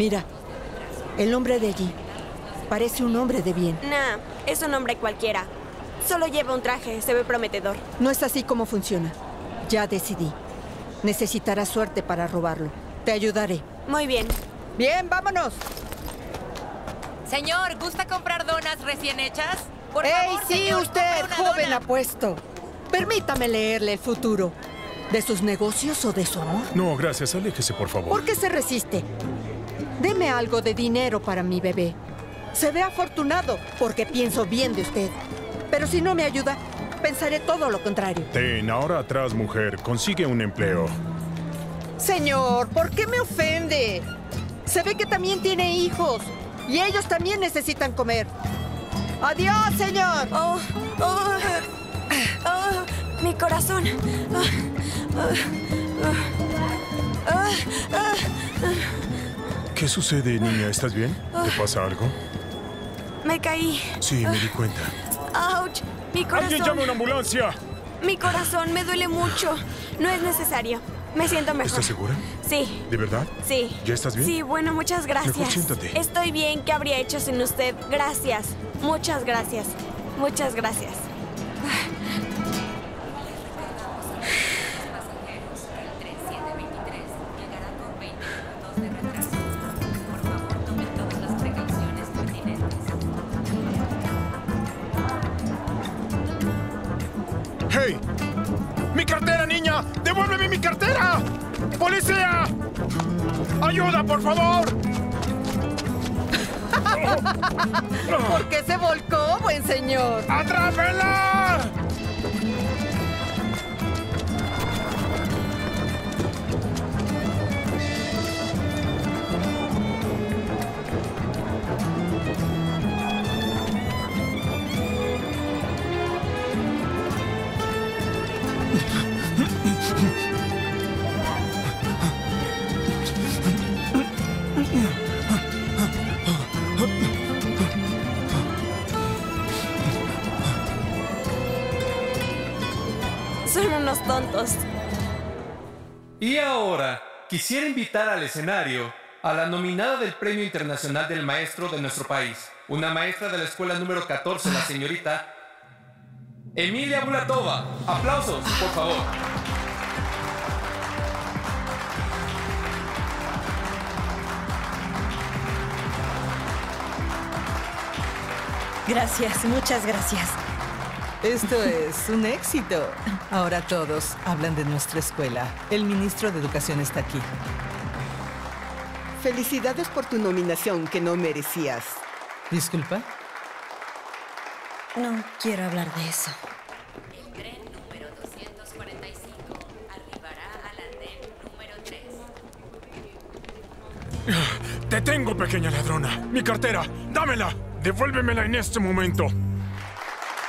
Mira, el hombre de allí. Parece un hombre de bien. Nah, es un hombre cualquiera. Solo lleva un traje, se ve prometedor. No es así como funciona. Ya decidí. Necesitarás suerte para robarlo. Te ayudaré. Muy bien. Bien, vámonos. Señor, ¿gusta comprar donas recién hechas? Por ¡Ey, favor, sí, señor, usted, joven dona. apuesto! Permítame leerle el futuro. ¿De sus negocios o de su amor? No, gracias. Aléjese, por favor. ¿Por qué se resiste? Deme algo de dinero para mi bebé. Se ve afortunado porque pienso bien de usted. Pero si no me ayuda, pensaré todo lo contrario. Ten, ahora atrás, mujer. Consigue un empleo. Señor, ¿por qué me ofende? Se ve que también tiene hijos y ellos también necesitan comer. Adiós, señor. Oh, oh, oh, mi corazón. Ah, ah, ah, ah, ¿Qué sucede, niña? ¿Estás bien? ¿Te pasa algo? me caí. Sí, me di cuenta. Ouch, mi ¡Alguien llame a corazón. una ambulancia! Mi corazón me duele mucho. No es necesario. Me siento mejor. ¿Estás segura? Sí, ¿De verdad? sí. ¿Ya estás bien? Sí, bueno, muchas gracias. Mejor siéntate. Estoy bien. ¿Qué habría hecho sin usted? Gracias. Muchas gracias. Muchas gracias. Mi cartera! ¡Policía! ¡Ayuda, por favor! ¿Por qué se volcó, buen señor? ¡Atrápela! Tontos. Y ahora quisiera invitar al escenario a la nominada del Premio Internacional del Maestro de nuestro país, una maestra de la escuela número 14, la señorita Emilia Bulatova. Aplausos, por favor. Gracias, muchas gracias. Esto es un éxito. Ahora todos hablan de nuestra escuela. El ministro de Educación está aquí. Felicidades por tu nominación que no merecías. Disculpa. No quiero hablar de eso. El tren número 245 arribará al andén número 3. ¡Te tengo, pequeña ladrona! ¡Mi cartera! ¡Dámela! ¡Devuélvemela en este momento!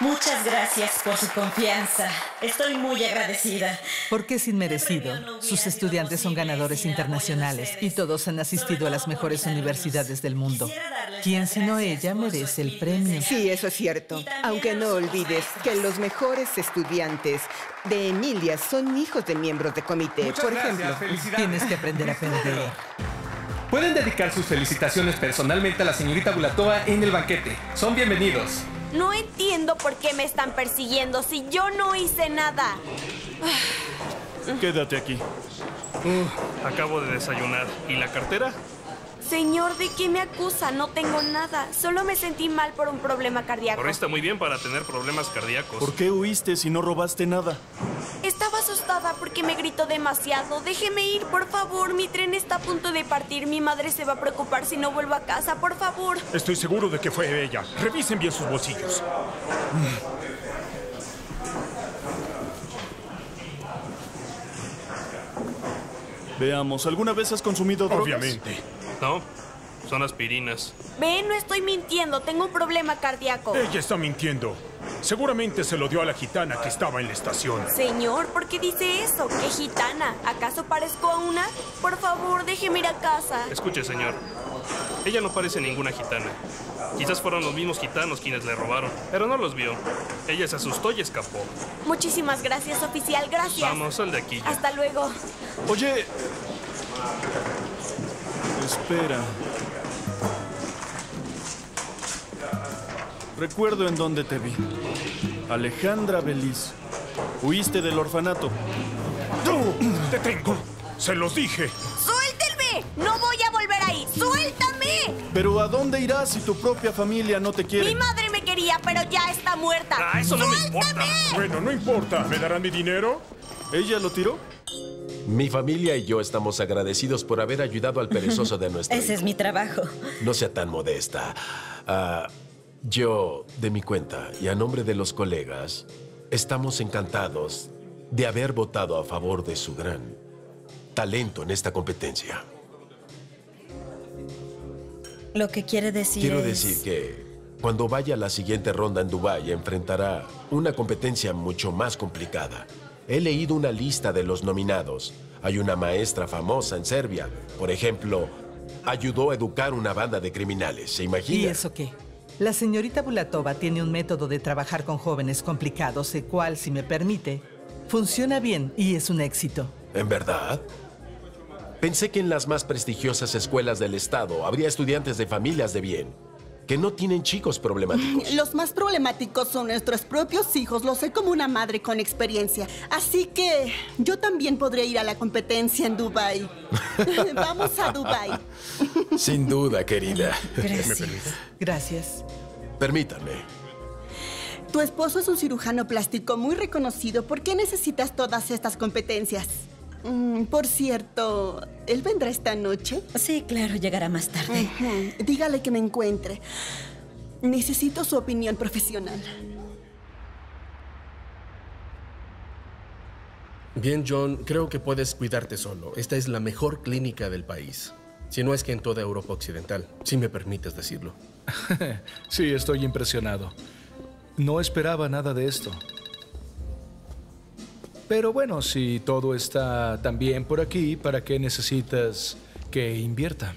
Muchas gracias por su confianza. Estoy muy agradecida. Porque es inmerecido. Sus estudiantes son ganadores internacionales y todos han asistido a las mejores universidades del mundo. ¿Quién sino ella merece el premio? Sí, eso es cierto. Aunque no olvides que los mejores estudiantes de Emilia son hijos de miembros de comité. Muchas Por ejemplo. Tienes que aprender a perder. Pueden dedicar sus felicitaciones personalmente a la señorita Bulatova en el banquete. Son bienvenidos. No entiendo por qué me están persiguiendo si yo no hice nada. Quédate aquí. Uh, acabo de desayunar. ¿Y la cartera? Señor, ¿de qué me acusa? No tengo nada. Solo me sentí mal por un problema cardíaco. Corriste muy bien para tener problemas cardíacos. ¿Por qué huiste si no robaste nada? Estaba asustada porque me gritó demasiado. Déjeme ir, por favor. Mi tren está a punto de partir. Mi madre se va a preocupar si no vuelvo a casa. Por favor. Estoy seguro de que fue ella. Revisen bien sus bolsillos. Veamos, ¿alguna vez has consumido drogas? Obviamente. No, son aspirinas. Ve, no estoy mintiendo. Tengo un problema cardíaco. Ella está mintiendo. Seguramente se lo dio a la gitana que estaba en la estación. Señor, ¿por qué dice eso? ¿Qué gitana? ¿Acaso parezco a una? Por favor, déjeme ir a casa. Escuche, señor. Ella no parece ninguna gitana. Quizás fueron los mismos gitanos quienes le robaron, pero no los vio. Ella se asustó y escapó. Muchísimas gracias, oficial. Gracias. Vamos, sal de aquí. ya. Hasta luego. Oye. Espera. Recuerdo en dónde te vi. Alejandra Beliz. Huiste del orfanato. ¡Tú! ¡Te tengo! ¡Se los dije! ¡Suéltenme! ¡No voy a volver ahí! ¡Suéltame! Pero ¿a dónde irás si tu propia familia no te quiere? Mi madre me quería, pero ya está muerta. ¡Ah, eso no me ¡Suéltame! importa! Bueno, no importa. ¿Me darán mi dinero? ¿Ella lo tiró? Mi familia y yo estamos agradecidos por haber ayudado al perezoso de nuestro Ese es mi trabajo. No sea tan modesta. Ah, yo, de mi cuenta y a nombre de los colegas, estamos encantados de haber votado a favor de su gran talento en esta competencia. Lo que quiere decir Quiero es... decir que cuando vaya a la siguiente ronda en Dubái enfrentará una competencia mucho más complicada. He leído una lista de los nominados. Hay una maestra famosa en Serbia, por ejemplo, ayudó a educar una banda de criminales. ¿Se imagina? ¿Y eso qué? La señorita Bulatova tiene un método de trabajar con jóvenes complicados, el cual, si me permite, funciona bien y es un éxito. ¿En verdad? Pensé que en las más prestigiosas escuelas del estado habría estudiantes de familias de bien, que no tienen chicos problemáticos. Los más problemáticos son nuestros propios hijos, lo sé como una madre con experiencia. Así que yo también podré ir a la competencia en Dubai. Vamos a Dubai. Sin duda, querida. Gracias. Gracias. Permítame. Tu esposo es un cirujano plástico muy reconocido. ¿Por qué necesitas todas estas competencias? Mm, por cierto, ¿él vendrá esta noche? Sí, claro, llegará más tarde. Dígale que me encuentre. Necesito su opinión profesional. Bien, John, creo que puedes cuidarte solo. Esta es la mejor clínica del país. Si no es que en toda Europa Occidental, si me permites decirlo. sí, estoy impresionado. No esperaba nada de esto. Pero bueno, si todo está tan bien por aquí, ¿para qué necesitas que invierta?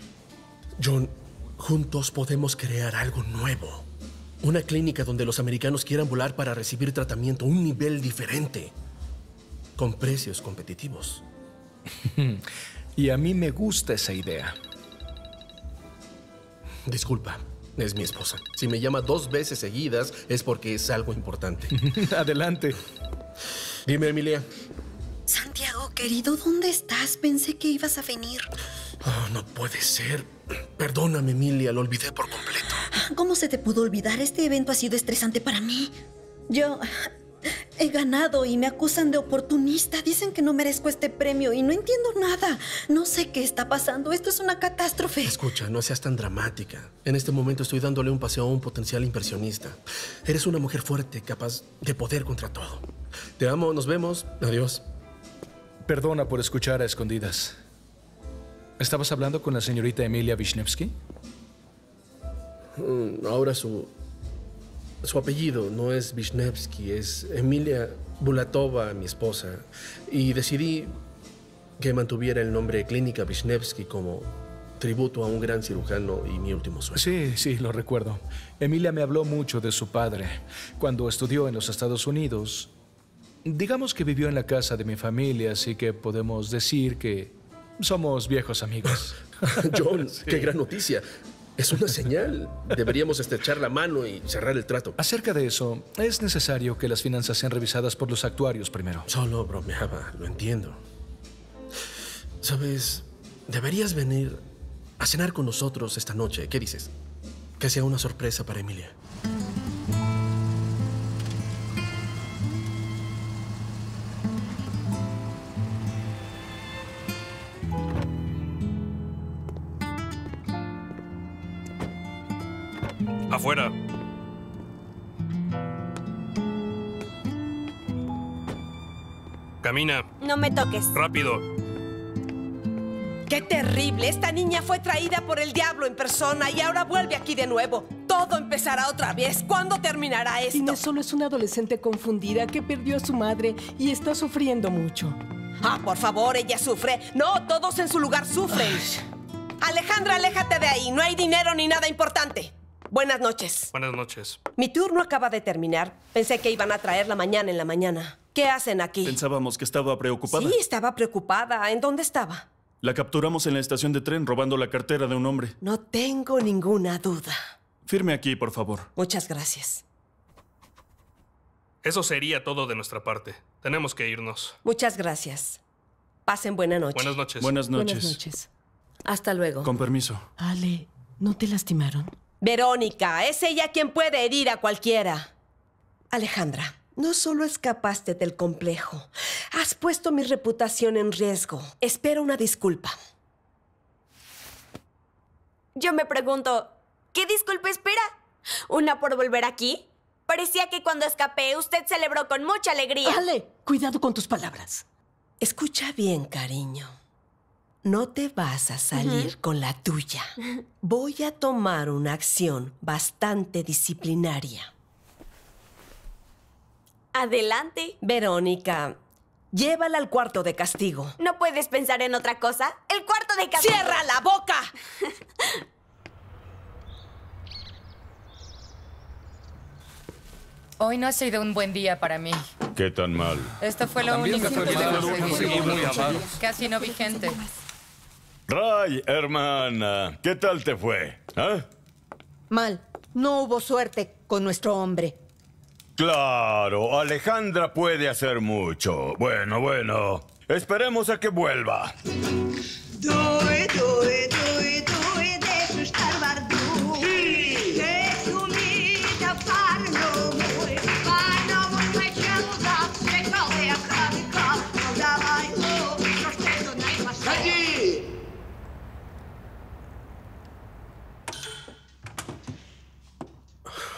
John, juntos podemos crear algo nuevo. Una clínica donde los americanos quieran volar para recibir tratamiento a un nivel diferente. Con precios competitivos. y a mí me gusta esa idea. Disculpa, es mi esposa. Si me llama dos veces seguidas es porque es algo importante. Adelante. Dime, Emilia. Santiago, querido, ¿dónde estás? Pensé que ibas a venir. Oh, no puede ser. Perdóname, Emilia, lo olvidé por completo. ¿Cómo se te pudo olvidar? Este evento ha sido estresante para mí. Yo he ganado y me acusan de oportunista. Dicen que no merezco este premio y no entiendo nada. No sé qué está pasando. Esto es una catástrofe. Escucha, no seas tan dramática. En este momento estoy dándole un paseo a un potencial inversionista. Eres una mujer fuerte, capaz de poder contra todo. Te amo, nos vemos. Adiós. Perdona por escuchar a escondidas. ¿Estabas hablando con la señorita Emilia Wisniewski? Mm, Ahora su. Su apellido no es Wisniewski, es Emilia Bulatova, mi esposa. Y decidí que mantuviera el nombre Clínica Wisniewski como tributo a un gran cirujano y mi último sueño. Sí, sí, lo recuerdo. Emilia me habló mucho de su padre. Cuando estudió en los Estados Unidos, digamos que vivió en la casa de mi familia, así que podemos decir que somos viejos amigos. John, Sí. qué gran noticia. Es una señal. Deberíamos estrechar la mano y cerrar el trato. Acerca de eso, es necesario que las finanzas sean revisadas por los actuarios primero. Solo bromeaba, lo entiendo. Sabes, deberías venir a cenar con nosotros esta noche. ¿Qué dices? Que sea una sorpresa para Emilia. Afuera. Camina. No me toques. Rápido. ¡Qué terrible! Esta niña fue traída por el diablo en persona y ahora vuelve aquí de nuevo. Todo empezará otra vez. ¿Cuándo terminará esto? Inés solo es una adolescente confundida que perdió a su madre y está sufriendo mucho. Ah, por favor, ella sufre. No, todos en su lugar sufren. Alejandra, aléjate de ahí. No hay dinero ni nada importante. Buenas noches. Buenas noches. Mi turno acaba de terminar. Pensé que iban a traerla mañana en la mañana. ¿Qué hacen aquí? Pensábamos que estaba preocupada. Sí, estaba preocupada. ¿En dónde estaba? La capturamos en la estación de tren robando la cartera de un hombre. No tengo ninguna duda. Firme aquí, por favor. Muchas gracias. Eso sería todo de nuestra parte. Tenemos que irnos. Muchas gracias. Pasen buena noche. Buenas noches. Buenas noches. Buenas noches. Hasta luego. Con permiso. Ale, ¿no te lastimaron? Verónica, es ella quien puede herir a cualquiera. Alejandra, no solo escapaste del complejo, has puesto mi reputación en riesgo. Espero una disculpa. Yo me pregunto, ¿qué disculpa espera? ¿Una por volver aquí? Parecía que cuando escapé usted celebró con mucha alegría. Ale, cuidado con tus palabras. Escucha bien, cariño. No te vas a salir con la tuya. Voy a tomar una acción bastante disciplinaria. Adelante. Verónica, llévala al cuarto de castigo. ¿No puedes pensar en otra cosa? El cuarto de castigo. ¡Cierra la boca! Hoy no ha sido un buen día para mí. ¿Qué tan mal? Esto fue lo También único que. Casi no vi gente. Ray, hermana, ¿qué tal te fue? ¿Ah? Mal. No hubo suerte con nuestro hombre. Claro, Alejandra puede hacer mucho. Bueno, bueno. Esperemos a que vuelva. Doi, doi,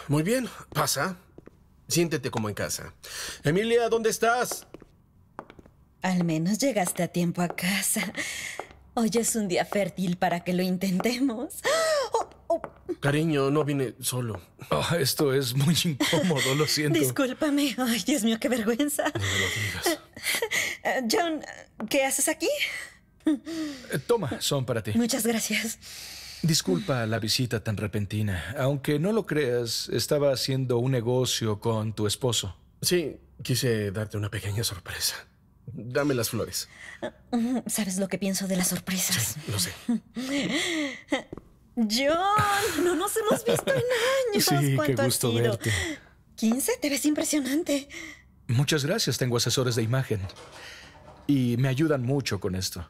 Muy bien, pasa. Siéntete como en casa. Emilia, ¿dónde estás? Al menos llegaste a tiempo a casa. Hoy es un día fértil para que lo intentemos. Cariño, no vine solo. Ah, esto es muy incómodo, lo siento. Discúlpame. Ay, Dios mío, qué vergüenza. Eh, John, ¿qué haces aquí? Eh, Toma, son para ti. Muchas gracias. Disculpa la visita tan repentina. Aunque no lo creas, estaba haciendo un negocio con tu esposo. Sí, quise darte una pequeña sorpresa. Dame las flores. ¿Sabes lo que pienso de las sorpresas? Lo sé. John, no nos hemos visto en años. Sí, qué ¿Cuánto ha gusto verte. 15, te ves impresionante. Muchas gracias, tengo asesores de imagen. Y me ayudan mucho con esto.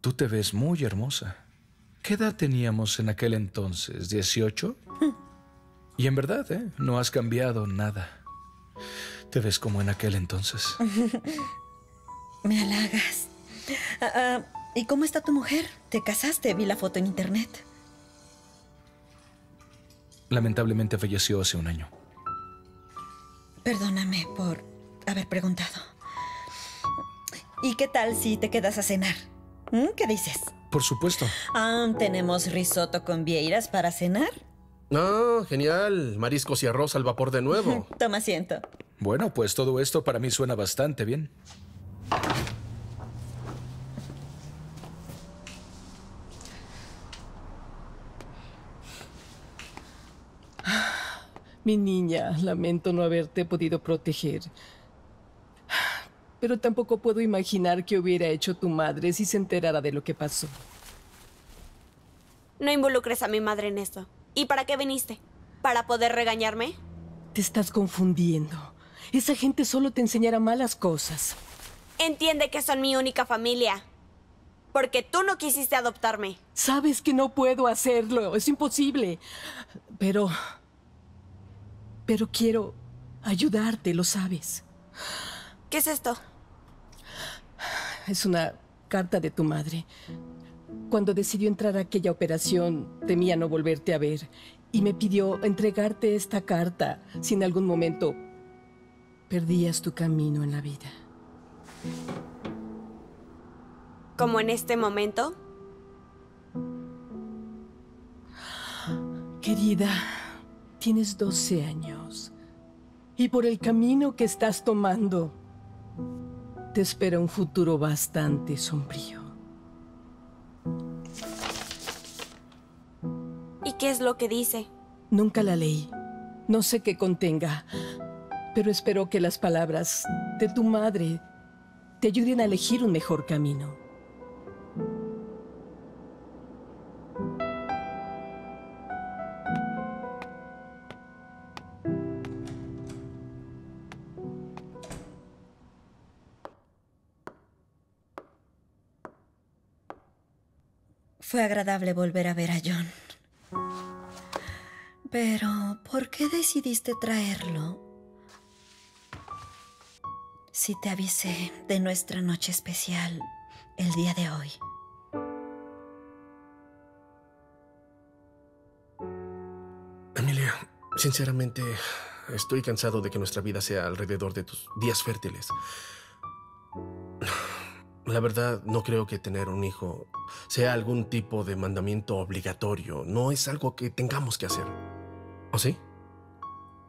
Tú te ves muy hermosa. ¿Qué edad teníamos en aquel entonces? ¿18? Y en verdad, ¿eh? No has cambiado nada. Te ves como en aquel entonces. Me halagas. Ah, ah, ¿Y cómo está tu mujer? ¿Te casaste? Vi la foto en internet. Lamentablemente falleció hace un año. Perdóname por haber preguntado. ¿Y qué tal si te quedas a cenar? ¿Mm? ¿Qué dices? Por supuesto. Ah, ¿Tenemos risotto con vieiras para cenar? No, genial. Mariscos y arroz al vapor de nuevo. Toma asiento. Bueno, pues todo esto para mí suena bastante bien. Mi niña, lamento no haberte podido proteger. Pero tampoco puedo imaginar qué hubiera hecho tu madre si se enterara de lo que pasó. No involucres a mi madre en esto. ¿Y para qué viniste? ¿Para poder regañarme? Te estás confundiendo. Esa gente solo te enseñará malas cosas. Entiende que son mi única familia. Porque tú no quisiste adoptarme. Sabes que no puedo hacerlo. Es imposible. Pero... Pero quiero ayudarte, lo sabes. ¿Qué es esto? Es una carta de tu madre. Cuando decidió entrar a aquella operación, temía no volverte a ver y me pidió entregarte esta carta si en algún momento perdías tu camino en la vida. ¿Como en este momento? Querida, tienes 12 años y por el camino que estás tomando te espera un futuro bastante sombrío. ¿Y qué es lo que dice? Nunca la leí. No sé qué contenga, pero espero que las palabras de tu madre te ayuden a elegir un mejor camino. Fue agradable volver a ver a John. Pero, ¿por qué decidiste traerlo? Si te avisé de nuestra noche especial el día de hoy. Emilia, sinceramente, estoy cansado de que nuestra vida sea alrededor de tus días fértiles. La verdad, no creo que tener un hijo sea algún tipo de mandamiento obligatorio. No es algo que tengamos que hacer. ¿O sí?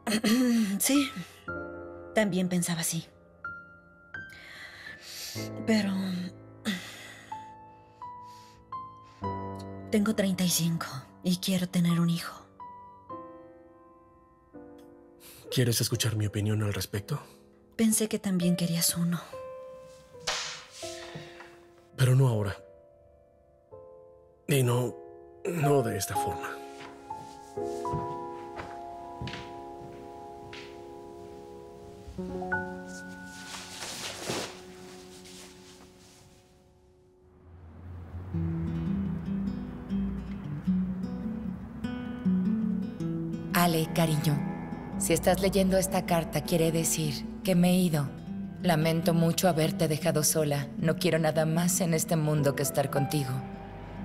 sí, también pensaba así. Pero... Tengo 35 y quiero tener un hijo. ¿Quieres escuchar mi opinión al respecto? Pensé que también querías uno. Pero no ahora. Y no... no de esta forma. Ale, cariño, si estás leyendo esta carta quiere decir que me he ido. Lamento mucho haberte dejado sola. No quiero nada más en este mundo que estar contigo.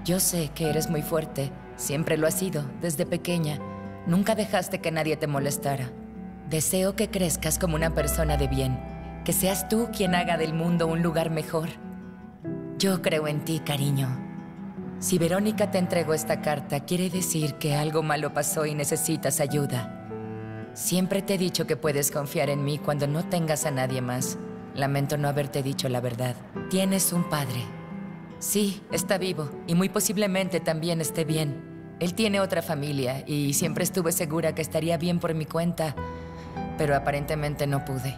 Yo sé que eres muy fuerte. Siempre lo has sido, desde pequeña. Nunca dejaste que nadie te molestara. Deseo que crezcas como una persona de bien. Que seas tú quien haga del mundo un lugar mejor. Yo creo en ti, cariño. Si Verónica te entregó esta carta, quiere decir que algo malo pasó y necesitas ayuda. Siempre te he dicho que puedes confiar en mí cuando no tengas a nadie más. Lamento no haberte dicho la verdad. Tienes un padre. Sí, está vivo y muy posiblemente también esté bien. Él tiene otra familia y siempre estuve segura que estaría bien por mi cuenta, pero aparentemente no pude.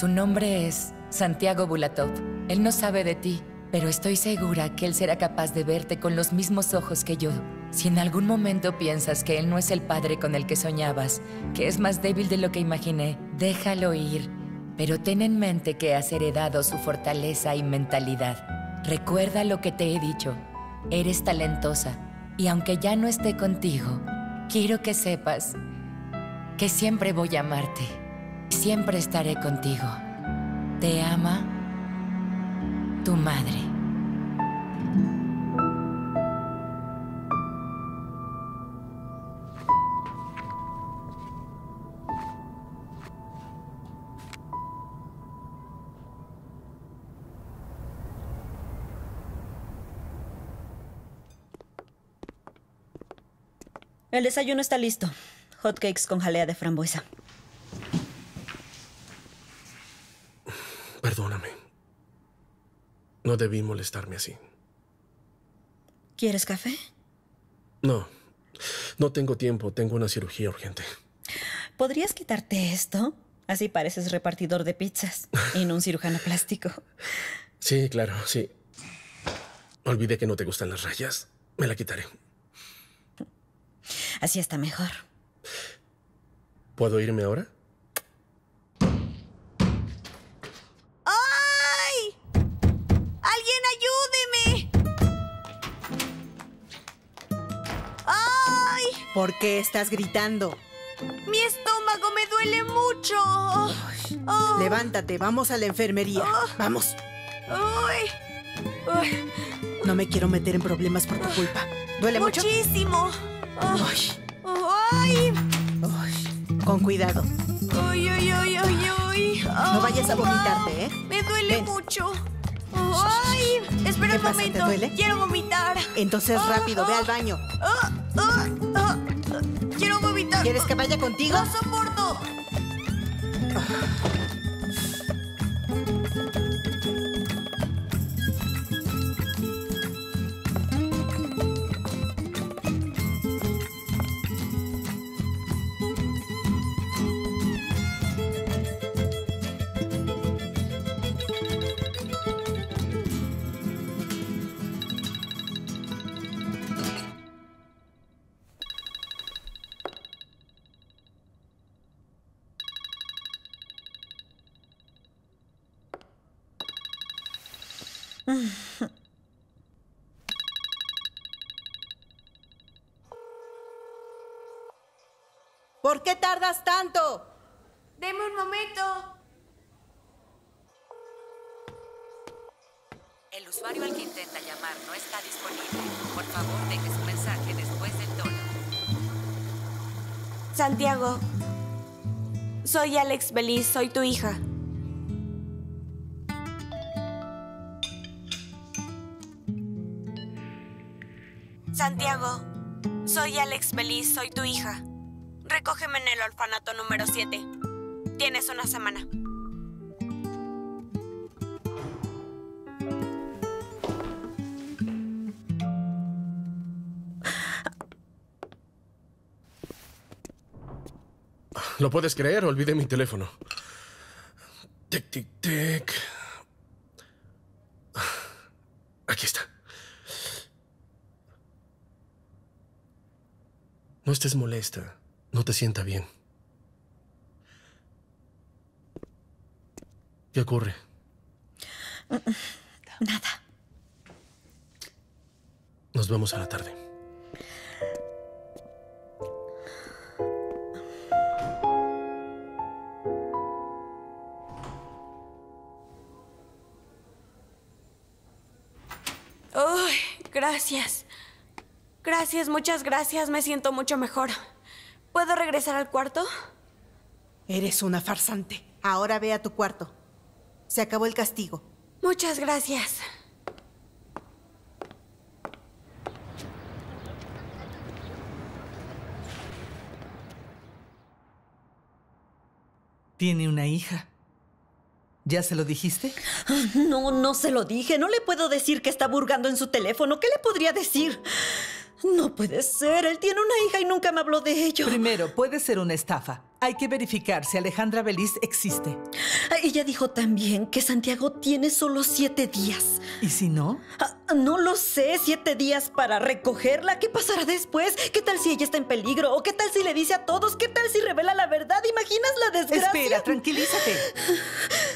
Su nombre es Santiago Bulatov. Él no sabe de ti, pero estoy segura que él será capaz de verte con los mismos ojos que yo. Si en algún momento piensas que él no es el padre con el que soñabas, que es más débil de lo que imaginé, déjalo ir. Pero ten en mente que has heredado su fortaleza y mentalidad. Recuerda lo que te he dicho. Eres talentosa y aunque ya no esté contigo, quiero que sepas que siempre voy a amarte. Siempre estaré contigo. Te ama tu madre. El desayuno está listo. Hotcakes con jalea de frambuesa. Perdóname. No debí molestarme así. ¿Quieres café? No. No tengo tiempo. Tengo una cirugía urgente. ¿Podrías quitarte esto? Así pareces repartidor de pizzas y no un cirujano plástico. Sí, claro, sí. Olvidé que no te gustan las rayas. Me la quitaré. Así está mejor. ¿Puedo irme ahora? ¡Ay! ¡Alguien ayúdeme! ¡Ay! ¿Por qué estás gritando? Mi estómago me duele mucho. Oh. Levántate, vamos a la enfermería. Vamos. Ay. Ay. No me quiero meter en problemas por tu culpa. ¿Duele mucho? Muchísimo. Ay. Ay. Con cuidado. Ay, ay, ay, ay, ay. No vayas a vomitarte, ¿eh? Me duele Ven. mucho. Ay, espera ¿Qué un pasa? momento. ¿Te duele? Quiero vomitar. Entonces rápido, ve al baño. Ah, ah, ah. Quiero vomitar. ¿Quieres que vaya contigo? No soporto. Tardas tanto? Deme un momento. El usuario al que intenta llamar no está disponible. Por favor, deje su mensaje después del tono. Santiago. Soy Alex Beliz, soy tu hija. Santiago. Soy Alex Beliz, soy tu hija. Recógeme en el orfanato número 7. Tienes una semana. ¿Lo puedes creer? Olvidé mi teléfono. Tic, tic, tic. Aquí está. No estés molesta. No te sienta bien. ¿Qué ocurre? Nada. Nos vemos a la tarde. Gracias. Gracias, muchas gracias. Me siento mucho mejor. ¿Puedo regresar al cuarto? Eres una farsante. Ahora ve a tu cuarto. Se acabó el castigo. Muchas gracias. Tiene una hija. ¿Ya se lo dijiste? No, no se lo dije. No le puedo decir que está burgando en su teléfono. ¿Qué le podría decir? No puede ser. Él tiene una hija y nunca me habló de ello. Primero, puede ser una estafa. Hay que verificar si Alejandra Beliz existe. Ella dijo también que Santiago tiene solo siete días. ¿Y si no? Ah, no lo sé. Siete días para recogerla. ¿Qué pasará después? ¿Qué tal si ella está en peligro? ¿O qué tal si le dice a todos? ¿Qué tal si revela la verdad? ¿Imaginas la desgracia? Espera, tranquilízate.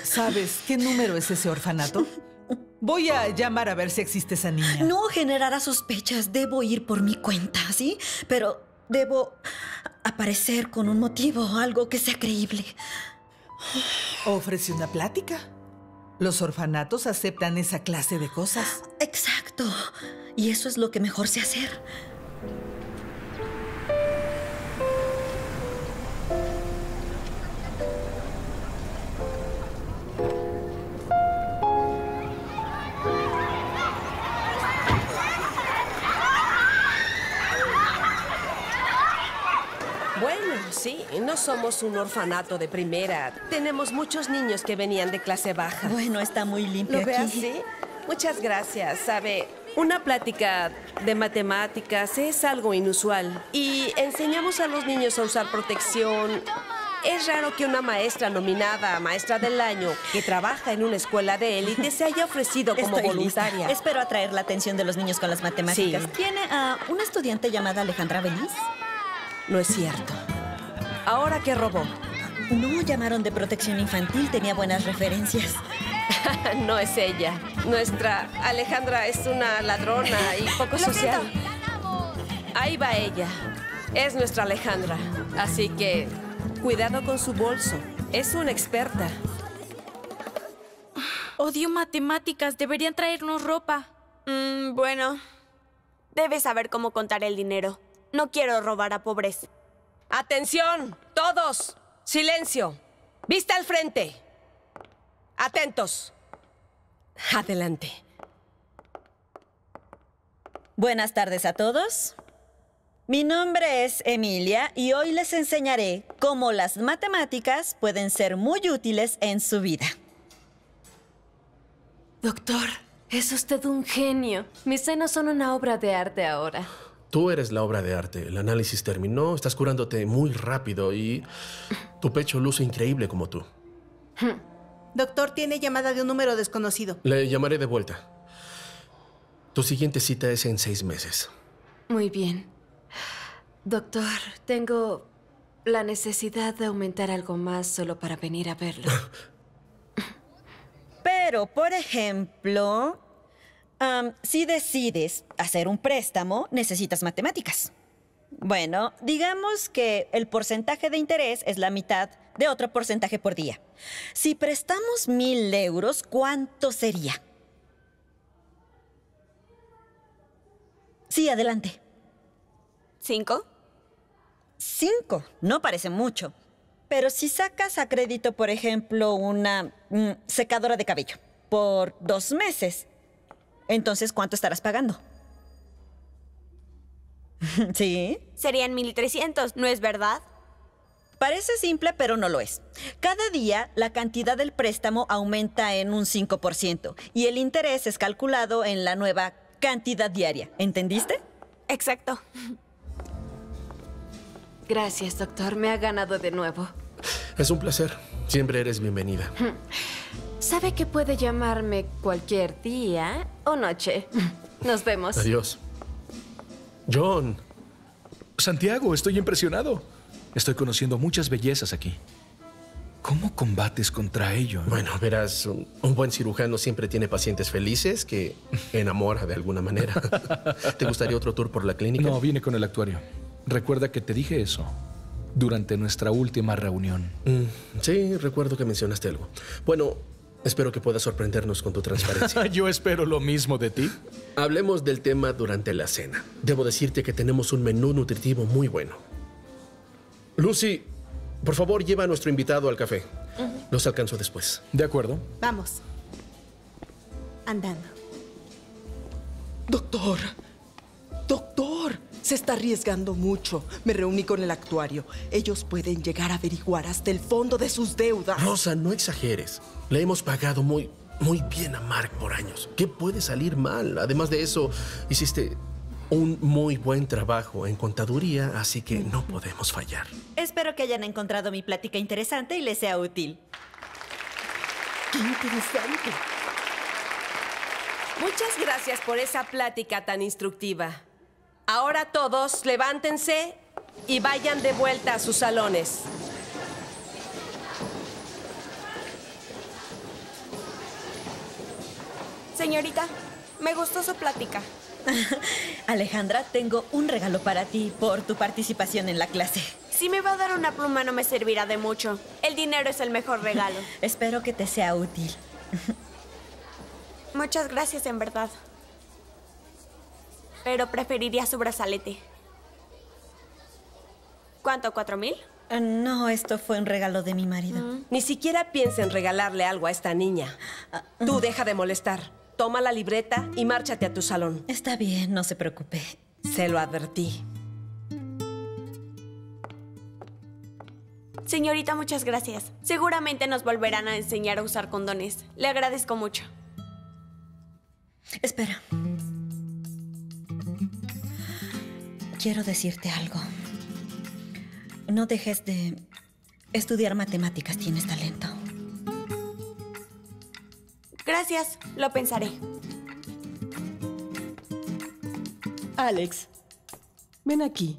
¿Sabes qué número es ese orfanato? Voy a llamar a ver si existe esa niña. No generará sospechas. Debo ir por mi cuenta, ¿sí? Pero debo aparecer con un motivo, algo que sea creíble. Ofrece una plática. Los orfanatos aceptan esa clase de cosas. Exacto. Y eso es lo que mejor sé hacer. No somos un orfanato de primera. Tenemos muchos niños que venían de clase baja. Bueno, está muy limpio ¿Lo ve aquí. así? Muchas gracias. Sabe, una plática de matemáticas es algo inusual. Y enseñamos a los niños a usar protección. Es raro que una maestra nominada a maestra del año que trabaja en una escuela de élite se haya ofrecido como Estoy voluntaria. lista. Espero atraer la atención de los niños con las matemáticas. Sí. ¿Tiene a una estudiante llamada Alejandra Beliz? No es cierto. ¿Ahora qué robó? No, llamaron de protección infantil. Tenía buenas referencias. no es ella. Nuestra Alejandra es una ladrona y poco Lo social. Ahí va ella. Es nuestra Alejandra. Así que cuidado con su bolso. Es una experta. Odio matemáticas. Deberían traernos ropa. Mm, bueno. Debes saber cómo contar el dinero. No quiero robar a pobres. ¡Atención! ¡Todos! ¡Silencio! ¡Vista al frente! ¡Atentos! Adelante. Buenas tardes a todos. Mi nombre es Emilia y hoy les enseñaré cómo las matemáticas pueden ser muy útiles en su vida. Doctor, es usted un genio. Mis senos son una obra de arte ahora. Tú eres la obra de arte. El análisis terminó, estás curándote muy rápido y tu pecho luce increíble como tú. Doctor, tiene llamada de un número desconocido. Le llamaré de vuelta. Tu siguiente cita es en seis meses. Muy bien. Doctor, tengo la necesidad de aumentar algo más solo para venir a verlo. Pero, por ejemplo, Si decides hacer un préstamo, necesitas matemáticas. Bueno, digamos que el porcentaje de interés es la mitad de otro porcentaje por día. Si prestamos mil euros, ¿cuánto sería? Sí, adelante. ¿Cinco? Cinco. No parece mucho. Pero si sacas a crédito, por ejemplo, una mm, secadora de cabello por dos meses, entonces ¿cuánto estarás pagando? ¿Sí? Serían 1300, ¿no es verdad? Parece simple, pero no lo es. Cada día la cantidad del préstamo aumenta en un 5% y el interés es calculado en la nueva cantidad diaria. ¿Entendiste? Exacto. Gracias, doctor. Me ha ganado de nuevo. Es un placer. Siempre eres bienvenida. Sabe que puede llamarme cualquier día o noche. Nos vemos. Adiós. John. Santiago, estoy impresionado. Estoy conociendo muchas bellezas aquí. ¿Cómo combates contra ello? Bueno, verás, un, un buen cirujano siempre tiene pacientes felices que enamora de alguna manera. ¿Te gustaría otro tour por la clínica? No, viene con el actuario. Recuerda que te dije eso durante nuestra última reunión. Mm, sí, recuerdo que mencionaste algo. Bueno, espero que puedas sorprendernos con tu transparencia. Yo espero lo mismo de ti. Hablemos del tema durante la cena. Debo decirte que tenemos un menú nutritivo muy bueno. Lucy, por favor, lleva a nuestro invitado al café. Los alcanzo después. De acuerdo. Vamos. Andando. Doctor, doctor, se está arriesgando mucho. Me reuní con el actuario. Ellos pueden llegar a averiguar hasta el fondo de sus deudas. Rosa, no exageres. Le hemos pagado muy, muy bien a Mark por años. ¿Qué puede salir mal? Además de eso, hiciste un muy buen trabajo en contaduría, así que no podemos fallar. Espero que hayan encontrado mi plática interesante y les sea útil. ¡Qué interesante! Muchas gracias por esa plática tan instructiva. Ahora todos levántense y vayan de vuelta a sus salones. Señorita, me gustó su plática. Alejandra, tengo un regalo para ti por tu participación en la clase. Si me va a dar una pluma no me servirá de mucho. El dinero es el mejor regalo. Espero que te sea útil. Muchas gracias, en verdad. Pero preferiría su brazalete. ¿Cuánto? ¿Cuatro mil? Eh, No, esto fue un regalo de mi marido. Ni siquiera piensa en regalarle algo a esta niña. Tú deja de molestar. Toma la libreta y márchate a tu salón. Está bien, no se preocupe. Se lo advertí. Señorita, muchas gracias. Seguramente nos volverán a enseñar a usar condones. Le agradezco mucho. Espera. Quiero decirte algo. No dejes de estudiar matemáticas, tienes talento. Gracias, lo pensaré. Alex, ven aquí.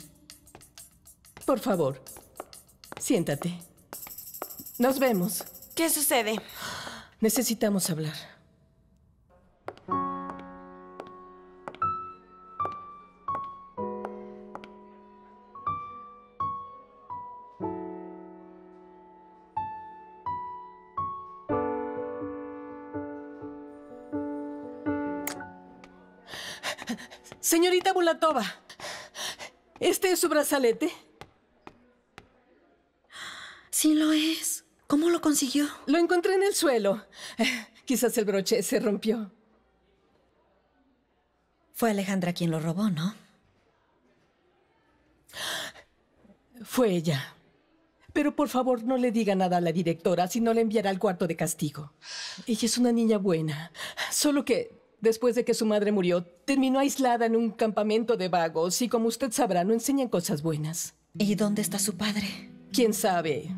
Por favor, siéntate. Nos vemos. ¿Qué sucede? Necesitamos hablar. Señorita Bulatova, ¿este es su brazalete? Sí lo es. ¿Cómo lo consiguió? Lo encontré en el suelo. Eh, Quizás el broche se rompió. Fue Alejandra quien lo robó, ¿no? Fue ella. Pero por favor no le diga nada a la directora, si no la enviará al cuarto de castigo. Ella es una niña buena. Solo que después de que su madre murió, terminó aislada en un campamento de vagos y como usted sabrá, no enseñan cosas buenas. ¿Y dónde está su padre? ¿Quién sabe?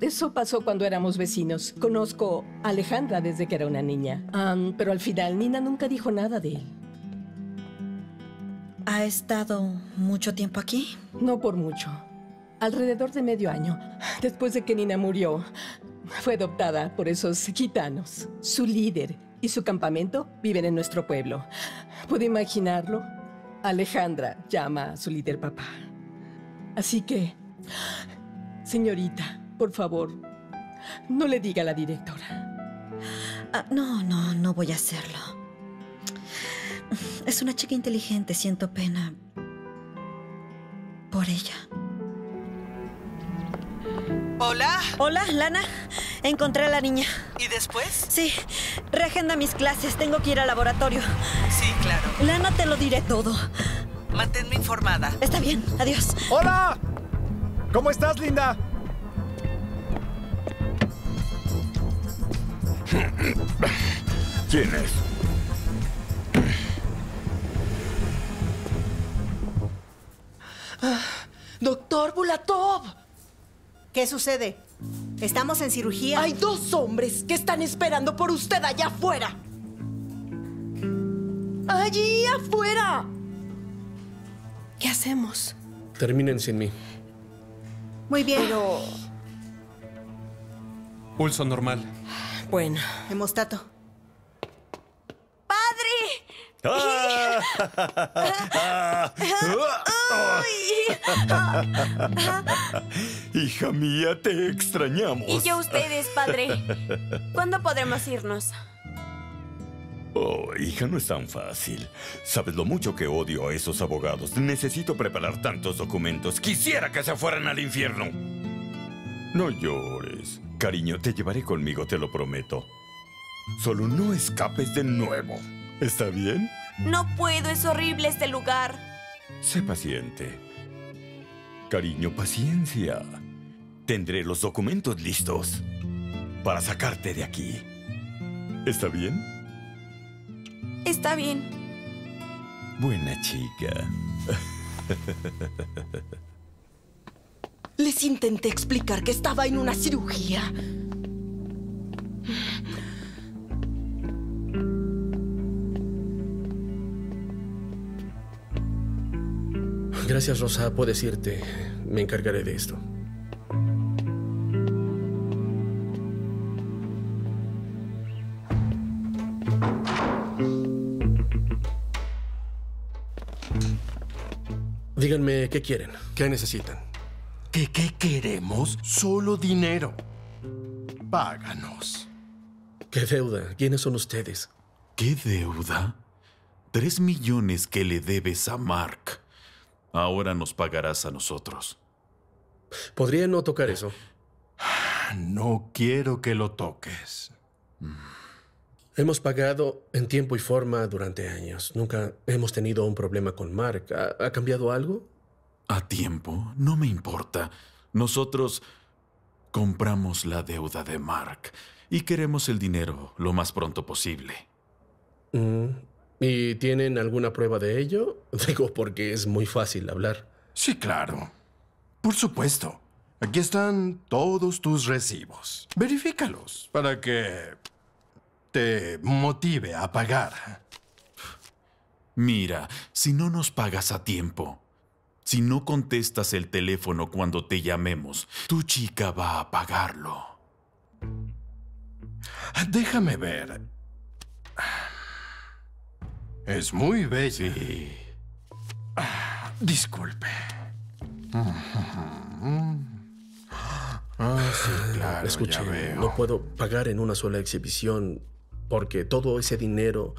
Eso pasó cuando éramos vecinos. Conozco a Alejandra desde que era una niña. Pero al final Nina nunca dijo nada de él. ¿Ha estado mucho tiempo aquí? No por mucho. Alrededor de medio año. Después de que Nina murió, fue adoptada por esos gitanos. Su líder y su campamento viven en nuestro pueblo. ¿Puede imaginarlo? Alejandra llama a su líder papá. Así que, señorita, por favor, no le diga a la directora. Ah, no, no, no voy a hacerlo. Es una chica inteligente, siento pena por ella. Hola. Hola, Lana. Encontré a la niña. ¿Y después? Sí, reagenda mis clases. Tengo que ir al laboratorio. Sí, claro. Lana, te lo diré todo. Manténme informada. Está bien, adiós. ¡Hola! ¿Cómo estás, linda? ¿Quién es? Doctor Bulatov. ¿Qué sucede? Estamos en cirugía. Hay dos hombres que están esperando por usted allá afuera. Allí afuera. ¿Qué hacemos? Terminen sin mí. Muy bien. Pero... Pulso normal. Bueno. Hemostato. Hija mía, te extrañamos. Y yo ustedes, padre. ¿Cuándo podremos irnos? Oh, hija, no es tan fácil. Sabes lo mucho que odio a esos abogados. Necesito preparar tantos documentos. Quisiera que se fueran al infierno. No llores. Cariño, te llevaré conmigo, te lo prometo. Solo no escapes de nuevo. ¿Está bien? No puedo, es horrible este lugar. Sé paciente. Cariño, paciencia. Tendré los documentos listos para sacarte de aquí. ¿Está bien? Está bien. Buena chica. Les intenté explicar que estaba en una cirugía. Gracias, Rosa. Puedes irte. Me encargaré de esto. Díganme qué quieren. ¿Qué necesitan? ¿Qué, qué queremos? Solo dinero. Páganos. ¿Qué deuda? ¿Quiénes son ustedes? ¿Qué deuda? Tres millones que le debes a Mark. Ahora nos pagarás a nosotros. ¿Podría no tocar eso? No quiero que lo toques. Hemos pagado en tiempo y forma durante años. Nunca hemos tenido un problema con Mark. ¿Ha, ha cambiado algo? ¿A tiempo? No me importa. Nosotros compramos la deuda de Mark y queremos el dinero lo más pronto posible. Mm, ¿Y tienen alguna prueba de ello? Digo, porque es muy fácil hablar. Sí, claro. Por supuesto. Aquí están todos tus recibos. Verifícalos para que te motive a pagar. Mira, si no nos pagas a tiempo, si no contestas el teléfono cuando te llamemos, tu chica va a pagarlo. Déjame ver. Es muy bello. Disculpe. Ah, sí, claro. Escuche, no puedo pagar en una sola exhibición porque todo ese dinero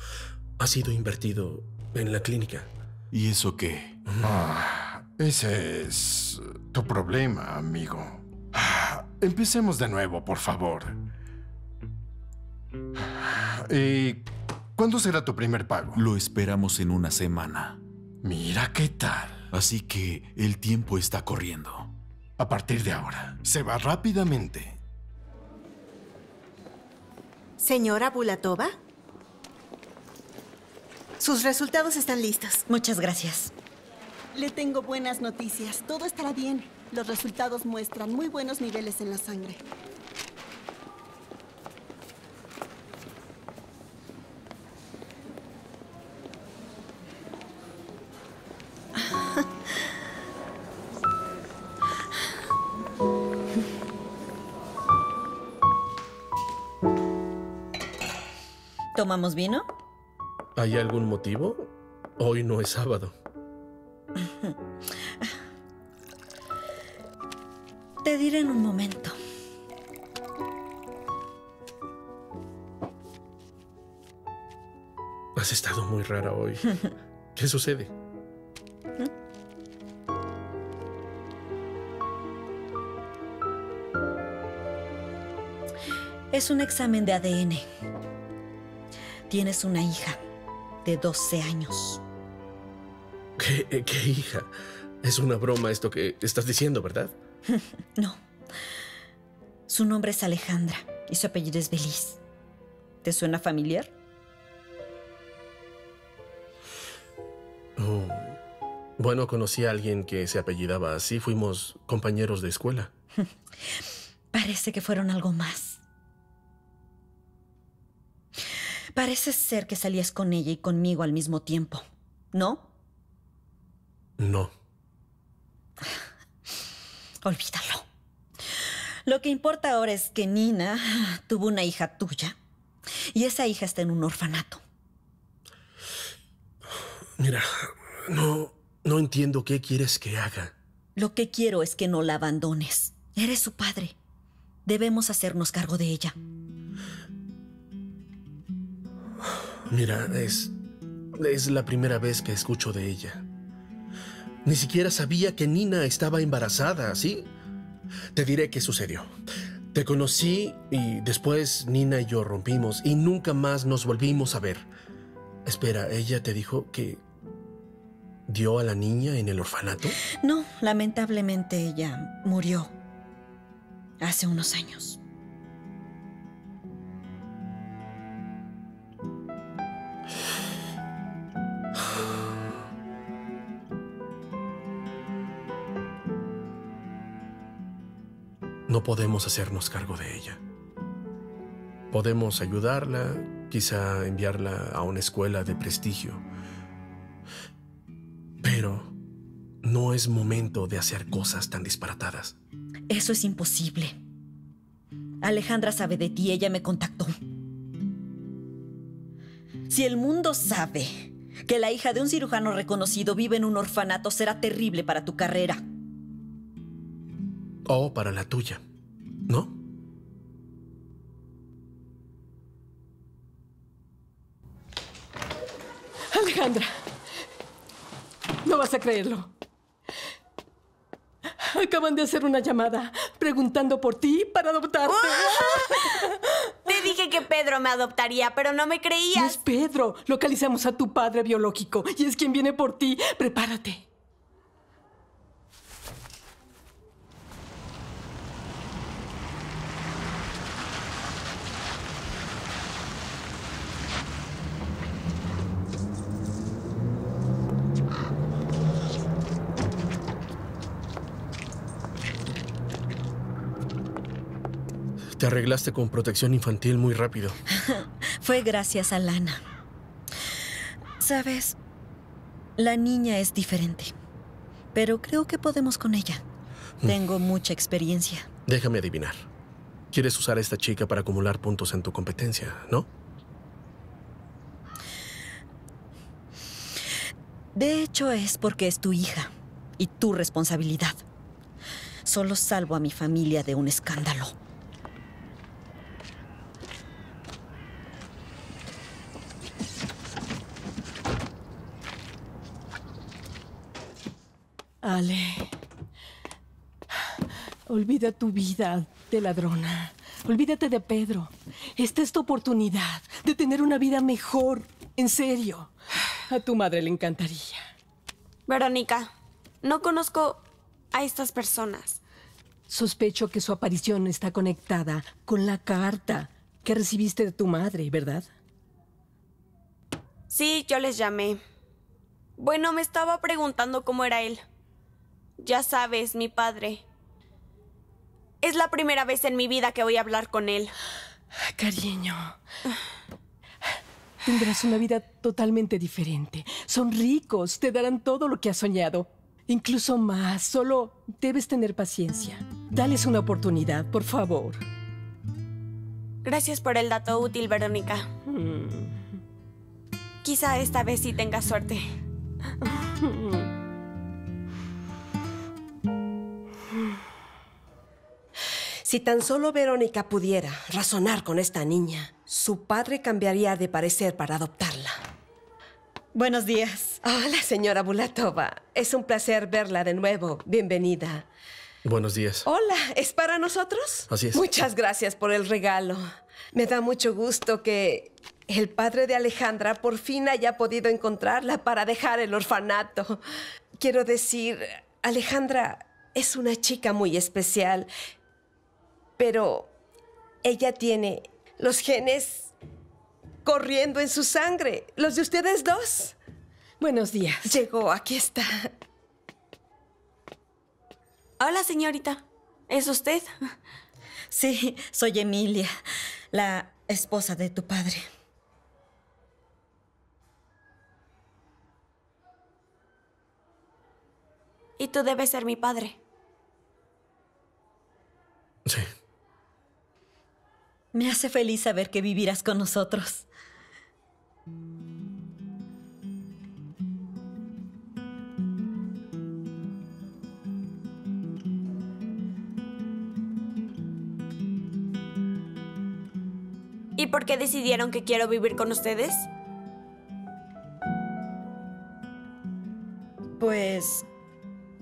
ha sido invertido en la clínica. ¿Y eso qué? Ah, ese es tu problema, amigo. Ah, Empecemos de nuevo, por favor. ¿Y cuándo será tu primer pago? Lo esperamos en una semana. Mira qué tal. Así que el tiempo está corriendo. A partir de ahora, se va rápidamente. Señora Bulatova. Sus resultados están listos. Muchas gracias. Le tengo buenas noticias. Todo estará bien. Los resultados muestran muy buenos niveles en la sangre. ¿Tomamos vino? ¿Hay algún motivo? Hoy no es sábado. Te diré en un momento. Has estado muy rara hoy. ¿Qué sucede? Es un examen de ADN. Tienes una hija de 12 años. ¿Qué, eh, qué hija? Es una broma esto que estás diciendo, ¿verdad? no. Su nombre es Alejandra y su apellido es Beliz. ¿Te suena familiar? Oh. Bueno, conocí a alguien que se apellidaba así. Fuimos compañeros de escuela. Parece que fueron algo más. Parece ser que salías con ella y conmigo al mismo tiempo, ¿no? No. Olvídalo. Lo que importa ahora es que Nina tuvo una hija tuya y esa hija está en un orfanato. Mira, no, no entiendo qué quieres que haga. Lo que quiero es que no la abandones. Eres su padre. Debemos hacernos cargo de ella. Mira, es. Es la primera vez que escucho de ella. Ni siquiera sabía que Nina estaba embarazada, ¿sí? Te diré qué sucedió. Te conocí y después Nina y yo rompimos y nunca más nos volvimos a ver. Espera, ¿ella te dijo que dio a la niña en el orfanato? No, lamentablemente ella murió hace unos años. No podemos hacernos cargo de ella. Podemos ayudarla, quizá enviarla a una escuela de prestigio. Pero no es momento de hacer cosas tan disparatadas. Eso es imposible. Alejandra sabe de ti, ella me contactó. Si el mundo sabe que la hija de un cirujano reconocido vive en un orfanato, será terrible para tu carrera. O para la tuya, ¿no? Alejandra, no vas a creerlo. Acaban de hacer una llamada preguntando por ti para adoptarte. Te dije que Pedro me adoptaría, pero no me No es creías. Pedro. Localizamos a tu padre biológico y es quien viene por ti. Prepárate. Te arreglaste con protección infantil muy rápido. Fue gracias a Lana. Sabes, la niña es diferente, pero creo que podemos con ella. Tengo mucha experiencia. Déjame adivinar. Quieres usar a esta chica para acumular puntos en tu competencia, ¿no? De hecho, es porque es tu hija y tu responsabilidad. Solo salvo a mi familia de un escándalo. Ale. Olvida tu vida de ladrona. Olvídate de Pedro. Esta es tu oportunidad de tener una vida mejor. En serio. A tu madre le encantaría. Verónica, no conozco a estas personas. Sospecho que su aparición está conectada con la carta que recibiste de tu madre, ¿verdad? Sí, yo les llamé. Bueno, me estaba preguntando cómo era él. Ya sabes, mi padre. Es la primera vez en mi vida que voy a hablar con él. Cariño. Tendrás una vida totalmente diferente. Son ricos, te darán todo lo que has soñado. Incluso más. Solo debes tener paciencia. Dales una oportunidad, por favor. Gracias por el dato útil, Verónica. Mm. quizá esta vez sí tenga suerte. Si tan solo Verónica pudiera razonar con esta niña, su padre cambiaría de parecer para adoptarla. Buenos días. Hola, señora Bulatova. Es un placer verla de nuevo. Bienvenida. Buenos días. Hola, ¿es para nosotros? Así es. Muchas gracias por el regalo. Me da mucho gusto que el padre de Alejandra por fin haya podido encontrarla para dejar el orfanato. Quiero decir, Alejandra es una chica muy especial, pero ella tiene los genes corriendo en su sangre, los de ustedes dos. Buenos días. Llegó, aquí está. Hola, señorita. ¿Es usted? Sí, soy Emilia, la esposa de tu padre. Y tú debes ser mi padre. Sí. Me hace feliz saber que vivirás con nosotros. ¿Y por qué decidieron que quiero vivir con ustedes? Pues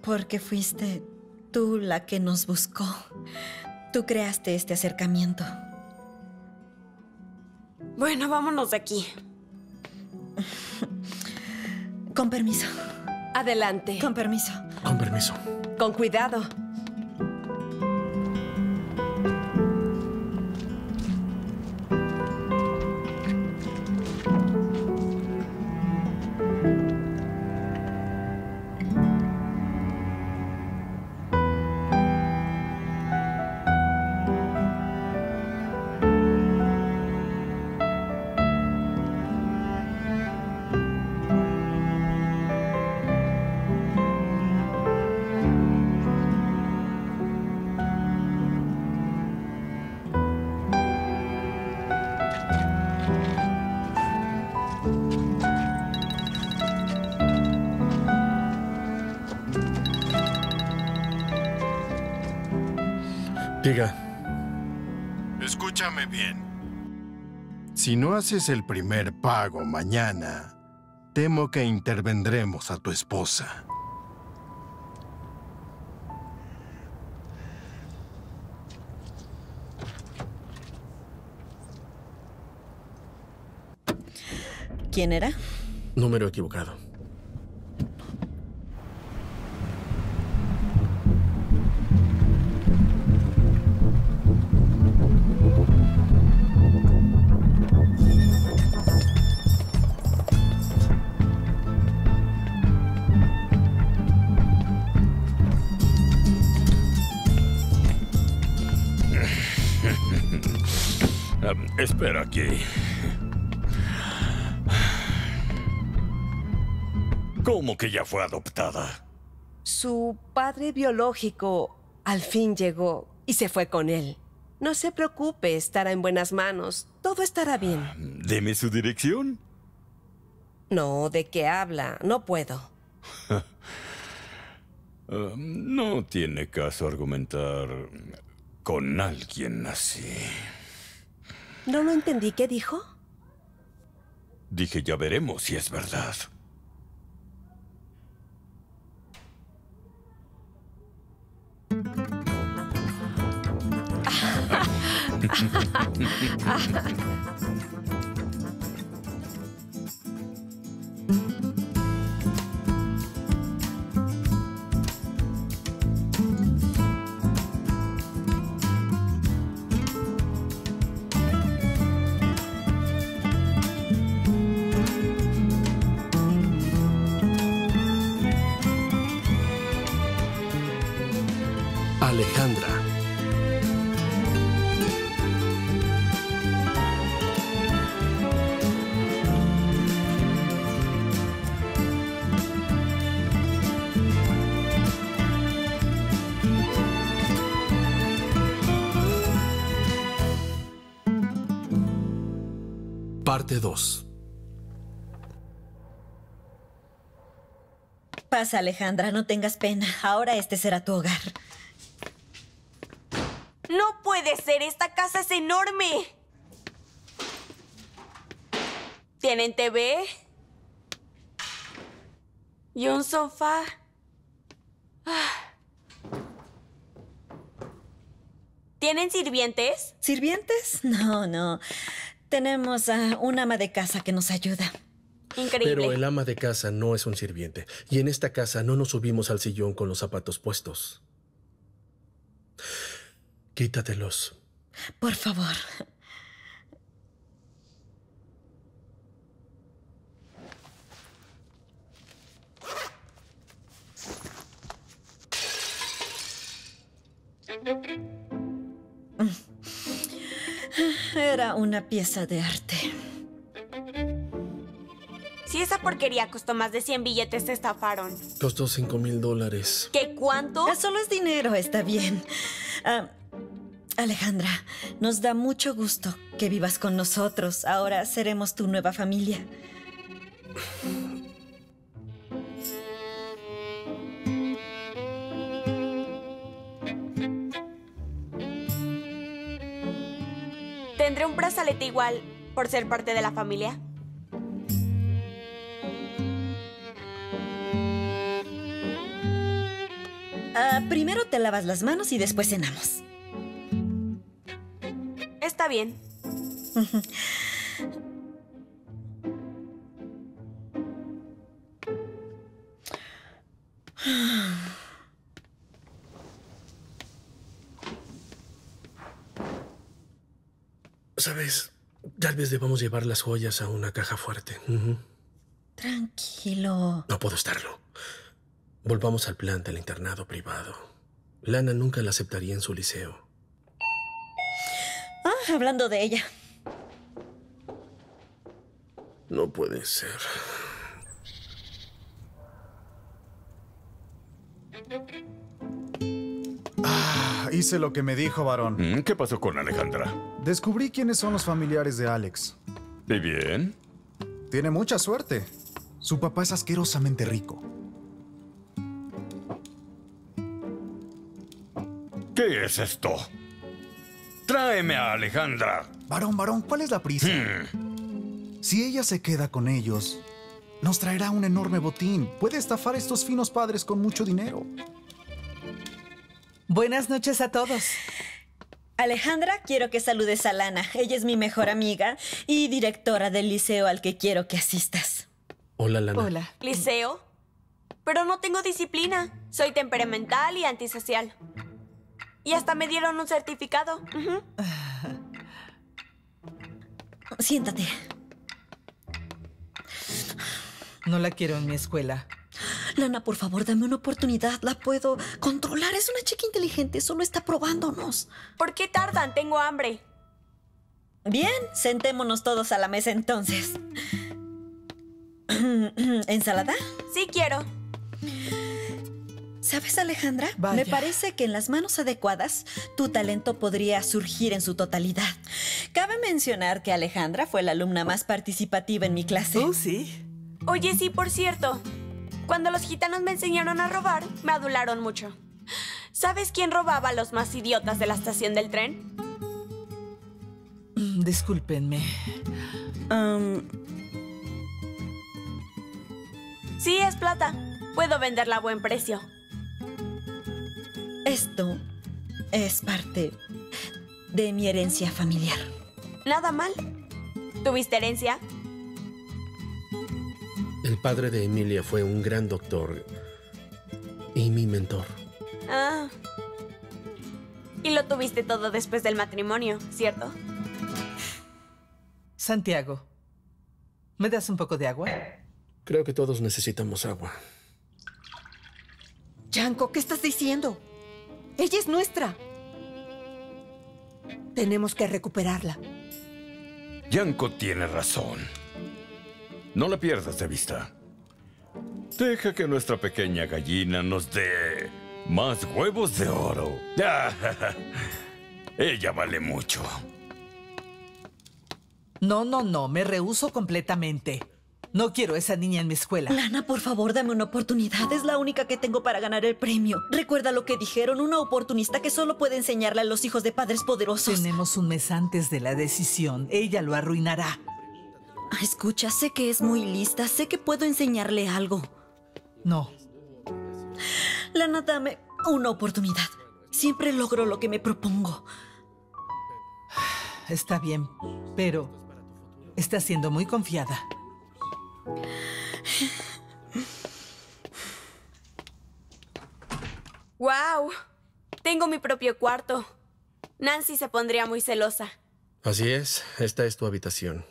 porque fuiste tú la que nos buscó. Tú creaste este acercamiento. Bueno, vámonos de aquí. Con permiso. Adelante. Con permiso. Con permiso. Con cuidado. Si no haces el primer pago mañana, temo que intervendremos a tu esposa. ¿Quién era? número equivocado. ¿Cómo que ya fue adoptada? Su padre biológico al fin llegó y se fue con él. No se preocupe, estará en buenas manos. Todo estará bien. Deme su dirección. No, ¿de qué habla? No puedo. Ah, no tiene caso argumentar con alguien así. No lo entendí. ¿Qué dijo? Dije, ya veremos si es verdad. フフフフフ。Parte 2. Pasa, Alejandra, no tengas pena. Ahora este será tu hogar. No puede ser, esta casa es enorme. ¿Tienen TV? Y un sofá. Ah. ¿Tienen sirvientes? ¿Sirvientes? No, no. Tenemos a un ama de casa que nos ayuda. Increíble. Pero el ama de casa no es un sirviente. Y en esta casa no nos subimos al sillón con los zapatos puestos. Quítatelos. Por favor. Era una pieza de arte. Si esa porquería costó más de 100 billetes, te estafaron. Costó cinco mil dólares. ¿Qué cuánto? Ah, Solo es dinero, está bien. Ah, Alejandra, nos da mucho gusto que vivas con nosotros. Ahora seremos tu nueva familia. ¿Tendré un brazalete igual por ser parte de la familia? Ah, primero te lavas las manos y después cenamos. Está bien. ¿Sabes? Tal vez debamos llevar las joyas a una caja fuerte. Tranquilo. No puedo estarlo. Volvamos al plan del internado privado. Lana nunca la aceptaría en su liceo. Ah, hablando de ella. No puede ser. Ah, hice lo que me dijo, varón. Mm, ¿Qué pasó con Alejandra? Descubrí quiénes son los familiares de Alex. ¿Y bien? Tiene mucha suerte. Su papá es asquerosamente rico. ¿Qué es esto? Tráeme a Alejandra. Varón, varón, ¿cuál es la prisa? Hmm. Si ella se queda con ellos, nos traerá un enorme botín. Puede estafar a estos finos padres con mucho dinero. Buenas noches a todos. Alejandra, quiero que saludes a Lana. Ella es mi mejor amiga y directora del liceo al que quiero que asistas. Hola, Lana. Hola. ¿Liceo? Pero no tengo disciplina. Soy temperamental y antisocial. Y hasta me dieron un certificado. Siéntate. No la quiero en mi escuela. Lana, por favor, dame una oportunidad. La puedo controlar. Es una chica inteligente. Solo está probándonos. ¿Por qué tardan? Tengo hambre. Bien, sentémonos todos a la mesa entonces. ¿Ensalada? Sí quiero. ¿Sabes, Alejandra? Vaya. Me parece que en las manos adecuadas tu talento podría surgir en su totalidad. Cabe mencionar que Alejandra fue la alumna más participativa en mi clase. Oh, sí. Oye, sí, por cierto. Cuando los gitanos me enseñaron a robar, me adularon mucho. ¿Sabes quién robaba a los más idiotas de la estación del tren? Mm, Discúlpenme. Sí, es plata. Puedo venderla a buen precio. Esto es parte de mi herencia familiar. Nada mal. ¿Tuviste herencia? El padre de Emilia fue un gran doctor y mi mentor. Ah. Y lo tuviste todo después del matrimonio, ¿cierto? Santiago, ¿me das un poco de agua? Creo que todos necesitamos agua. Yanko, ¿qué estás diciendo? Ella es nuestra. Tenemos que recuperarla. Yanko tiene razón. No la pierdas de vista. Deja que nuestra pequeña gallina nos dé más huevos de oro. Ella vale mucho. No, no, no, me rehuso completamente. No quiero esa niña en mi escuela. Lana, por favor, dame una oportunidad. Es la única que tengo para ganar el premio. Recuerda lo que dijeron, una oportunista que solo puede enseñarle a los hijos de padres poderosos. Tenemos un mes antes de la decisión. Ella lo arruinará. Ah, Escucha, sé que es muy lista, sé que puedo enseñarle algo. No. Lana, dame una oportunidad. Siempre logro lo que me propongo. Está bien, pero está siendo muy confiada. ¡Wow! Tengo mi propio cuarto. Nancy se pondría muy celosa. Así es, esta es tu habitación.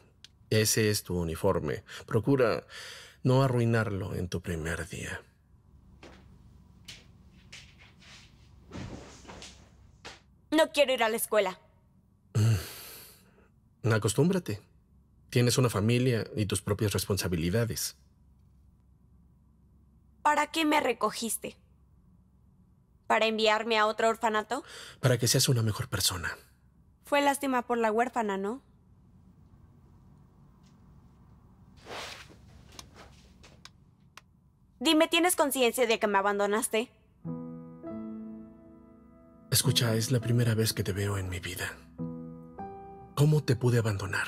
Ese es tu uniforme. Procura no arruinarlo en tu primer día. No quiero ir a la escuela. Acostúmbrate. Tienes una familia y tus propias responsabilidades. ¿Para qué me recogiste? ¿Para enviarme a otro orfanato? Para que seas una mejor persona. Fue lástima por la huérfana, ¿no? Dime, ¿tienes conciencia de que me abandonaste? Escucha, es la primera vez que te veo en mi vida. ¿Cómo te pude abandonar?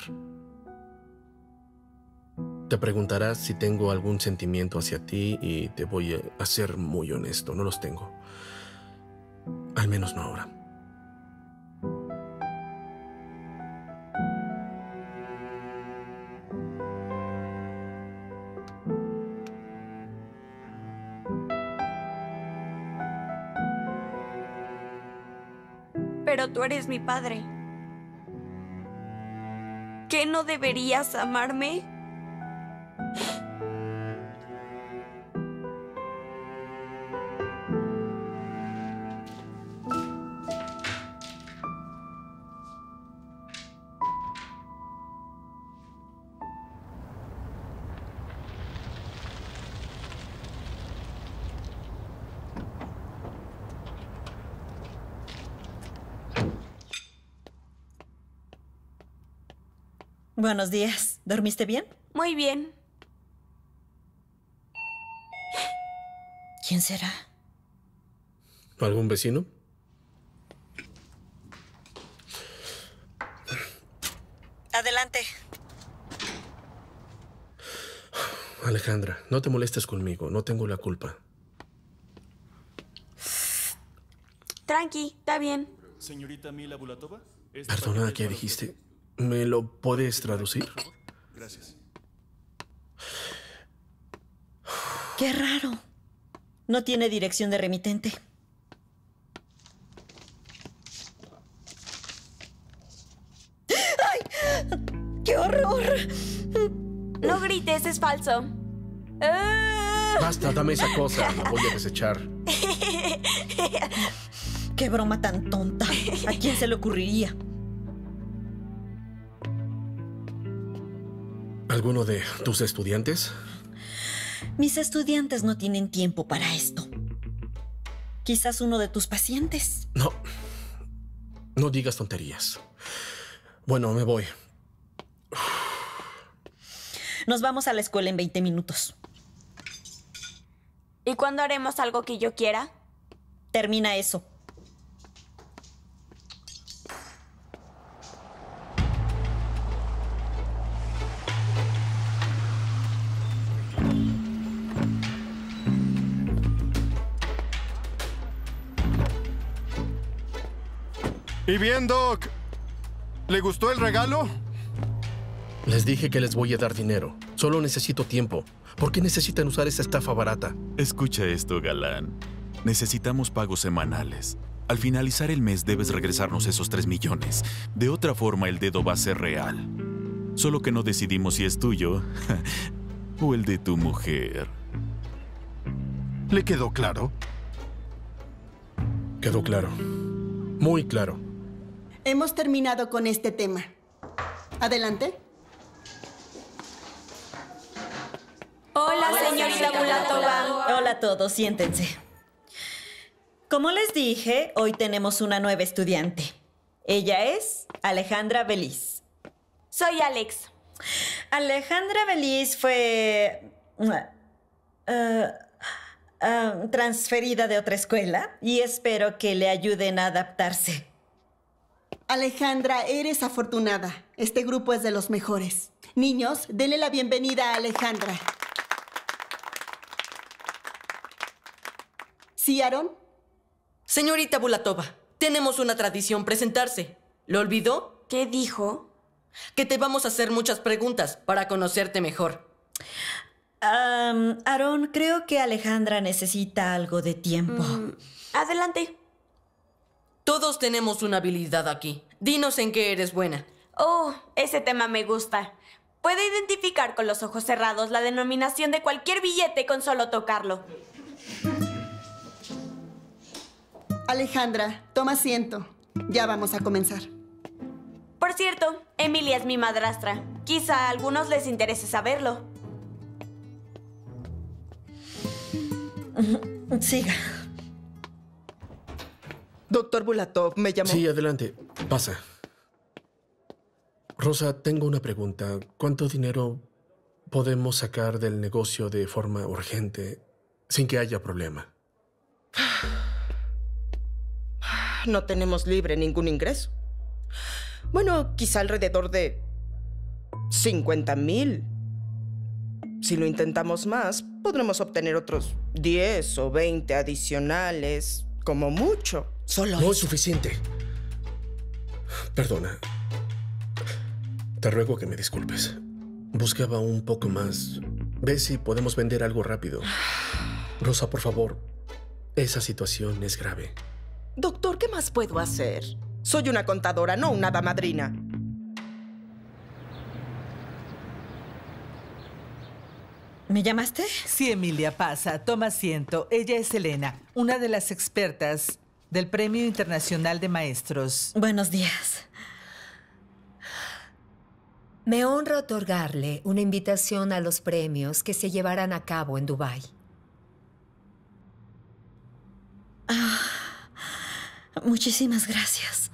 Te preguntarás si tengo algún sentimiento hacia ti y te voy a ser muy honesto, no los tengo. Al menos no ahora. Tú eres mi padre. ¿Qué no deberías amarme? Buenos días. ¿Dormiste bien? Muy bien. ¿Quién será? ¿Algún vecino? Adelante. Alejandra, no te molestes conmigo, no tengo la culpa. Tranqui, está bien. Señorita Mila Bulatova. Perdona, ¿qué dijiste? ¿Me lo puedes traducir? Gracias. Qué raro. No tiene dirección de remitente. ¡Ay! ¡Qué horror! No grites, es falso. Ah. Basta, dame esa cosa, la voy a desechar. ¡Qué broma tan tonta! ¿A quién se le ocurriría? ¿Alguno de tus estudiantes? Mis estudiantes no tienen tiempo para esto. Quizás uno de tus pacientes. No. No digas tonterías. Bueno, me voy. Nos vamos a la escuela en 20 minutos. ¿Y cuándo haremos algo que yo quiera? Termina eso. Y bien, Doc. ¿Le gustó el regalo? Les dije que les voy a dar dinero. Solo necesito tiempo. ¿Por qué necesitan usar esa estafa barata? Escucha esto, galán. Necesitamos pagos semanales. Al finalizar el mes debes regresarnos esos 3 millones. De otra forma, el dedo va a ser real. Solo que no decidimos si es tuyo o el de tu mujer. ¿Le quedó claro? Quedó claro. Muy claro. Hemos terminado con este tema. Adelante. Hola, señorita Bulatova. Hola a todos, siéntense. Como les dije, hoy tenemos una nueva estudiante. Ella es Alejandra Beliz. Soy Alex. Alejandra Beliz fue eh, eh, transferida de otra escuela y espero que le ayuden a adaptarse. Alejandra, eres afortunada. Este grupo es de los mejores. Niños, denle la bienvenida a Alejandra. ¿Sí, Aaron? Señorita Bulatova, tenemos una tradición, presentarse. ¿Lo olvidó? ¿Qué dijo? Que te vamos a hacer muchas preguntas para conocerte mejor. Am, Aarón, creo que Alejandra necesita algo de tiempo. Mm, adelante. Todos tenemos una habilidad aquí. Dinos en qué eres buena. Oh, ese tema me gusta. Puedo identificar con los ojos cerrados la denominación de cualquier billete con solo tocarlo. Alejandra, toma asiento. Ya vamos a comenzar. Por cierto, Emilia es mi madrastra. Quizá a algunos les interese saberlo. Siga. Doctor Bulatov, me llamó. Sí, adelante. Pasa. Rosa, tengo una pregunta. ¿Cuánto dinero podemos sacar del negocio de forma urgente sin que haya problema? No tenemos libre ningún ingreso. Bueno, quizá alrededor de 50 mil. Si lo intentamos más, podremos obtener otros 10 o 20 adicionales, como mucho. Solo No es suficiente. Perdona. Te ruego que me disculpes. Buscaba un poco más. Ve si podemos vender algo rápido. Rosa, por favor. Esa situación es grave. Doctor, ¿qué más puedo hacer? Soy una contadora, no una damadrina. ¿Me llamaste? Sí, Emilia, pasa. Toma asiento. Ella es Elena, una de las expertas del Premio Internacional de Maestros. Buenos días. Me honra otorgarle una invitación a los premios que se llevarán a cabo en Dubái. Muchísimas gracias.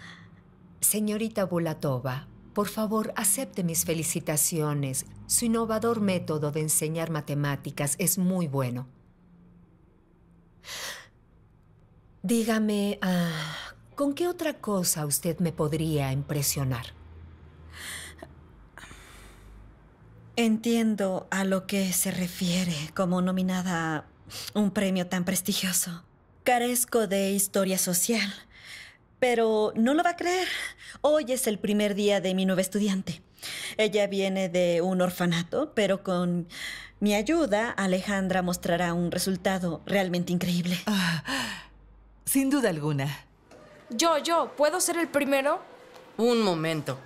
Señorita Bulatova, por favor, acepte mis felicitaciones. Su innovador método de enseñar matemáticas es muy bueno. Dígame, ah, ¿con qué otra cosa usted me podría impresionar? Entiendo a lo que se refiere como nominada a un premio tan prestigioso. Carezco de historia social, pero no lo va a creer. Hoy es el primer día de mi nueva estudiante. Ella viene de un orfanato, pero con mi ayuda, Alejandra mostrará un resultado realmente increíble. Sin duda alguna. Yo, yo, ¿puedo ser el primero? Un momento.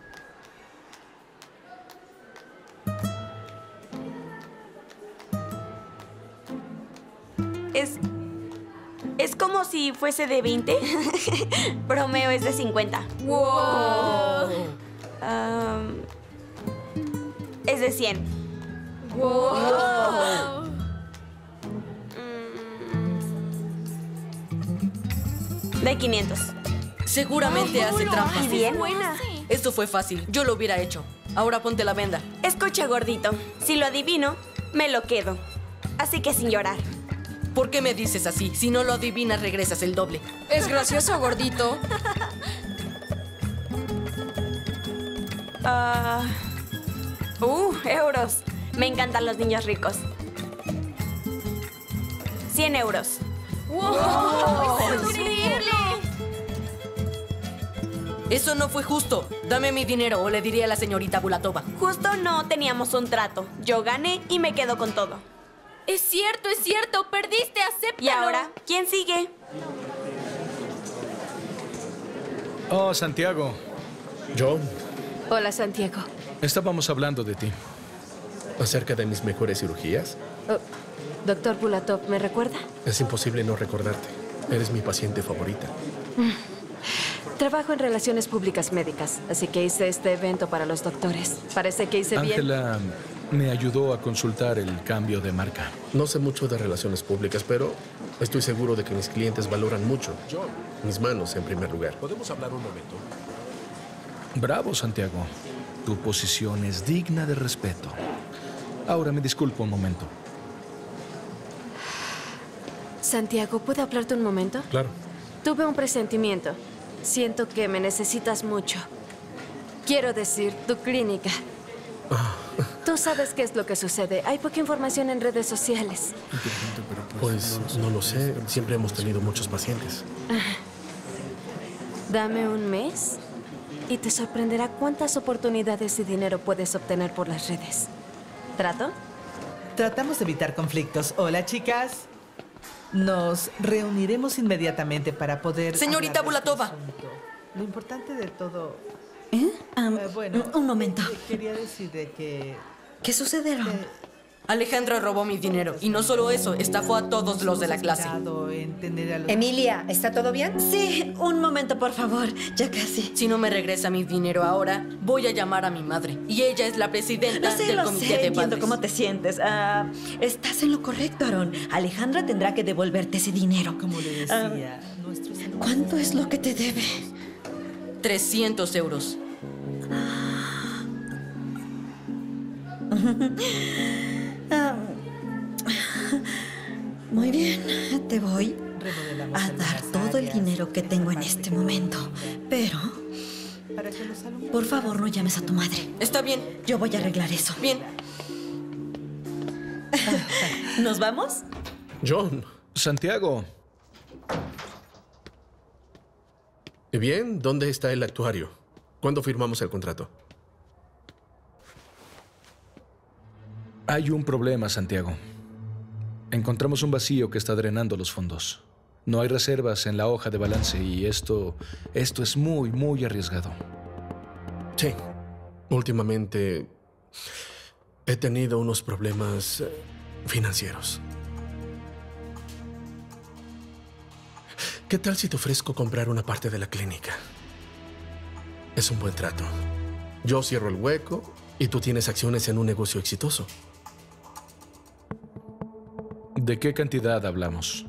Es. Es como si fuese de 20. Bromeo es de 50. Wow. Am, es de 100. Wow. De 500. Seguramente hace ¿cómo lo trampas. hace? Bien. buena. Esto fue fácil. Yo lo hubiera hecho. Ahora ponte la venda. Escucha, gordito. Si lo adivino, me lo quedo. Así que sin llorar. ¿Por qué me dices así? Si no lo adivinas, regresas el doble. Es gracioso, gordito. Ah. uh, euros. Me encantan los niños ricos. 100 euros. ¡Wow! ¡Es increíble! Eso no fue justo. Dame mi dinero o le diré a la señorita Bulatova. Justo no teníamos un trato. Yo gané y me quedo con todo. Es cierto, es cierto. Perdiste, acéptalo. ¿Y ahora? ¿Quién sigue? Oh, Santiago. Yo Hola, Santiago. Estábamos hablando de ti. ¿Acerca de mis mejores cirugías? Oh, Doctor Bulatov, ¿me recuerda? Es imposible no recordarte. Eres mi paciente favorita. Trabajo en relaciones públicas médicas, así que hice este evento para los doctores. Parece que hice bien. Ángela me ayudó a consultar el cambio de marca. No sé mucho de relaciones públicas, pero estoy seguro de que mis clientes valoran mucho mis manos en primer lugar. ¿Podemos hablar un momento? Bravo, Santiago. tu posición es digna de respeto. Ahora me disculpo un momento. Santiago, ¿puedo hablarte un momento? Claro. Tuve un presentimiento. Siento que me necesitas mucho. Quiero decir, tu clínica. Tú sabes qué es lo que sucede. Hay poca información en redes sociales. Pues no lo sé. Siempre hemos tenido muchos pacientes. Dame un mes y te sorprenderá cuántas oportunidades y dinero puedes obtener por las redes. ¿Trato? Tratamos de evitar conflictos. Hola, chicas. Nos reuniremos inmediatamente para poder... Señorita este Bulatova. Lo importante de todo... ¿Eh? Am, Eh, bueno, un momento. eh, Quería decir de que... ¿Qué sucedieron? Alejandra robó mi dinero. Y no solo eso, estafó a todos los de la clase. Emilia, ¿está todo bien? Sí, un momento, por favor. Ya casi. Si no me regresa mi dinero ahora, voy a llamar a mi madre. Y ella es la presidenta Lo sé, del lo comité sé, de entiendo padres. cómo te sientes. Ah, estás en lo correcto, Aaron. Alejandra tendrá que devolverte ese dinero. Como le decía, nuestros ¿Cuánto es lo que te debe? 300 euros. Ah, muy bien, te voy a dar todo el dinero que tengo en este momento. Pero, por favor, no llames a tu madre. Está bien. Yo voy a arreglar eso. Bien. ¿Nos vamos? John. Santiago. ¿Y bien? ¿Dónde está el actuario? ¿Cuándo firmamos el contrato? Hay un problema, Santiago. Encontramos un vacío que está drenando los fondos. No hay reservas en la hoja de balance y esto, esto es muy, muy arriesgado. Sí. Últimamente he tenido unos problemas eh, financieros. ¿Qué tal si te ofrezco comprar una parte de la clínica? Es un buen trato. Yo cierro el hueco y tú tienes acciones en un negocio exitoso. ¿De qué cantidad hablamos?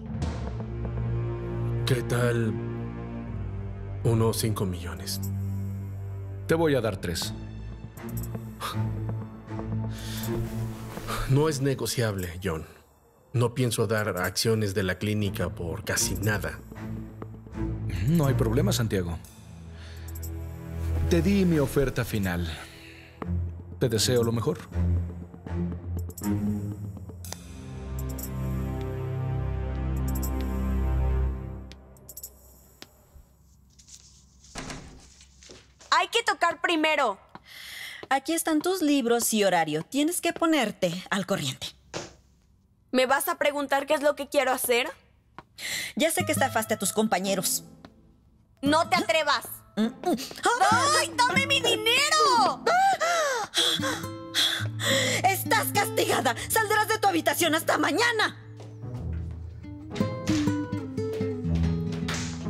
¿Qué tal unos 5 millones? Te voy a dar tres. No es negociable, John. No pienso dar acciones de la clínica por casi nada. No hay problema, Santiago. Te di mi oferta final. Te deseo lo mejor. Hay que tocar primero. Aquí están tus libros y horario. Tienes que ponerte al corriente. ¿Me vas a preguntar qué es lo que quiero hacer? Ya sé que estafaste a tus compañeros. No te atrevas. ¡Ay, dame mi dinero! Estás castigada. Saldrás de tu habitación hasta mañana.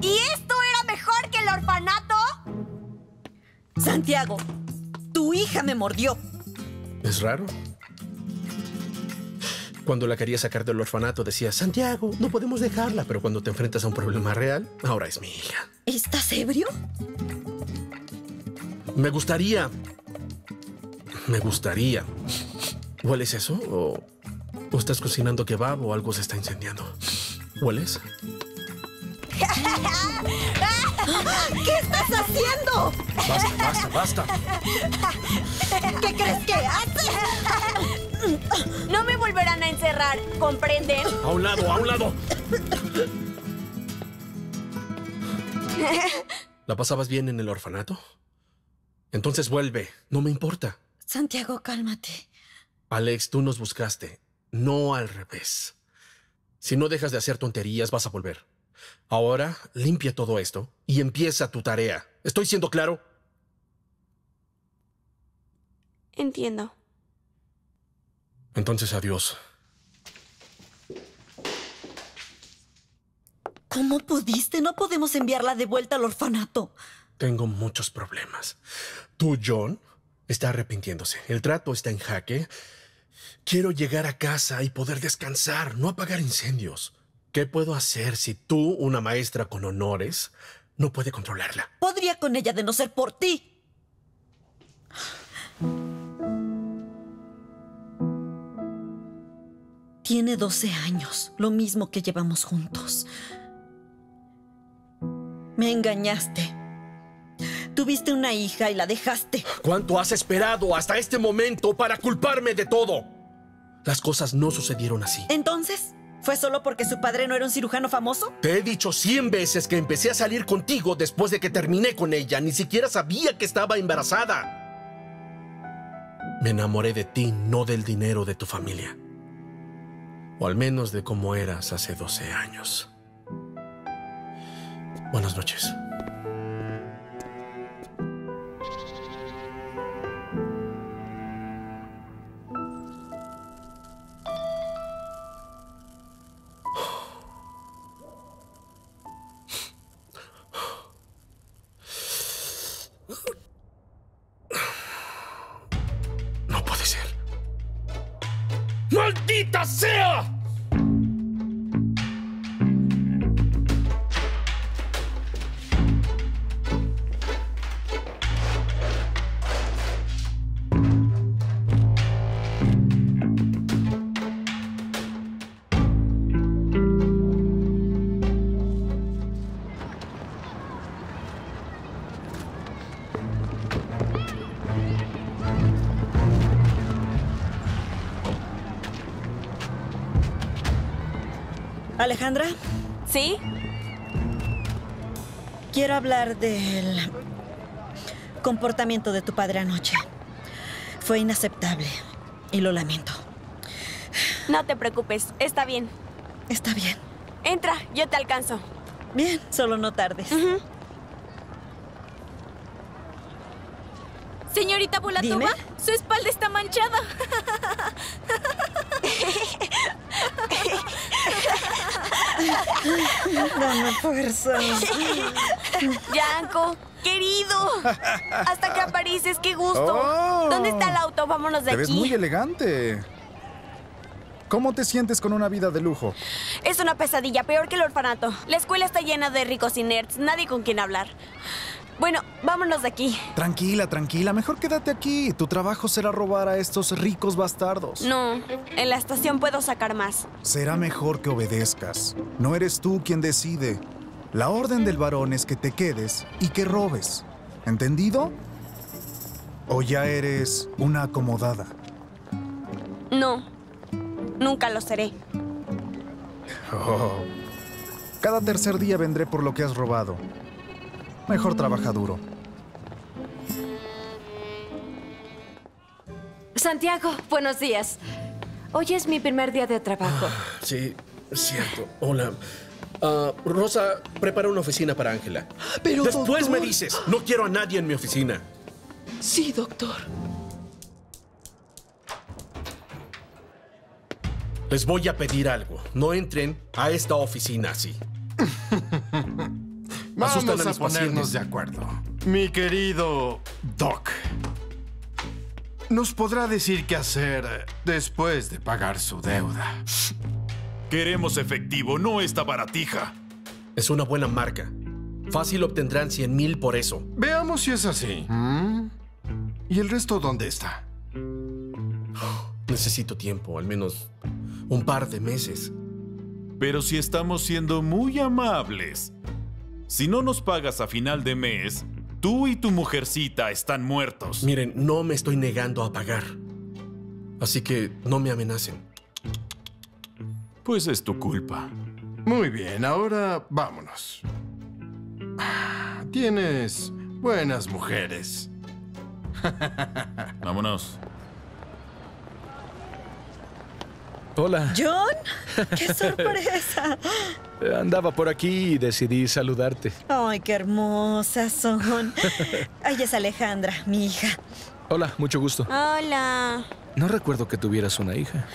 ¿Y esto era mejor que el orfanato? Santiago, tu hija me mordió. ¿Es raro? Cuando la quería sacar del orfanato decía, Santiago, no podemos dejarla, pero cuando te enfrentas a un problema real, ahora es mi hija. ¿Estás ebrio? Me gustaría... Me gustaría. ¿Hueles eso? ¿O, o estás cocinando kebab o algo se está incendiando? ¿Hueles? ¿Qué estás haciendo? Basta, basta, basta. ¿Qué crees que hace? No me volverán a encerrar, ¿comprenden? A un lado, a un lado. ¿La pasabas bien en el orfanato? Entonces vuelve, no me importa. Santiago, cálmate. Alex, tú nos buscaste, no al revés. Si no dejas de hacer tonterías, vas a volver. Ahora, limpia todo esto y empieza tu tarea. ¿Estoy siendo claro? Entiendo. Entonces, adiós. ¿Cómo pudiste? No podemos enviarla de vuelta al orfanato. Tengo muchos problemas. Tú, John, está arrepintiéndose. El trato está en jaque. Quiero llegar a casa y poder descansar, no apagar incendios. ¿Qué puedo hacer si tú, una maestra con honores, no puede controlarla? Podría con ella de no ser por ti. Tiene 12 años, lo mismo que llevamos juntos. Me engañaste. Tuviste una hija y la dejaste. ¿Cuánto has esperado hasta este momento para culparme de todo? Las cosas no sucedieron así. Entonces, ¿fue solo porque su padre no era un cirujano famoso? Te he dicho cien veces que empecé a salir contigo después de que terminé con ella. Ni siquiera sabía que estaba embarazada. Me enamoré de ti, no del dinero de tu familia. O al menos de cómo eras hace 12 años. Buenas noches. Alejandra, ¿Sí? quiero hablar del comportamiento de tu padre anoche. Fue inaceptable y lo lamento. No te preocupes, está bien. Está bien. Entra, yo te alcanzo. Bien, solo no tardes. Señorita Bulatova, Dime. su espalda está manchada. Dame fuerza. Yanko, querido. Hasta que apareces, qué gusto. Oh. ¿Dónde está el auto? Vámonos de Te ves aquí. muy elegante. ¿Cómo te sientes con una vida de lujo? Es una pesadilla, peor que el orfanato. La escuela está llena de ricos y nerds, nadie con quien hablar. Bueno, vámonos de aquí. Tranquila, tranquila. Mejor quédate aquí. Tu trabajo será robar a estos ricos bastardos. No, en la estación puedo sacar más. Será mejor que obedezcas. No eres tú quien decide. La orden del varón es que te quedes y que robes. ¿Entendido? ¿O ya eres una acomodada? No, nunca lo seré. Oh. Cada tercer día vendré por lo que has robado. Mejor trabaja duro. Santiago, buenos días. Hoy es mi primer día de trabajo. Sí, es cierto. Hola. Ah, Rosa, prepara una oficina para Ángela. Pero, Después doctor- me dices, no quiero a nadie en mi oficina. Sí, doctor. Les voy a pedir algo. No entren a esta oficina así. Vamos Asustan a a mis ponernos pacientes. de acuerdo. Mi querido Doc, nos podrá decir qué hacer después de pagar su deuda. Queremos efectivo, no esta baratija. Es una buena marca. Fácil obtendrán 100 mil por eso. Veamos si es así. ¿Mm? ¿Y el resto dónde está? Necesito tiempo, al menos un par de meses. Pero si estamos siendo muy amables. Si no nos pagas a final de mes, tú y tu mujercita están muertos. Miren, no me estoy negando a pagar. Así que no me amenacen. Pues es tu culpa. Muy bien, ahora vámonos. Tienes buenas mujeres. Vámonos. Hola. ¿John? ¡Qué sorpresa! Andaba por aquí y decidí saludarte. ¡Ay, qué hermosas son! Ella es Alejandra, mi hija. Hola, mucho gusto. Hola. No recuerdo que tuvieras una hija.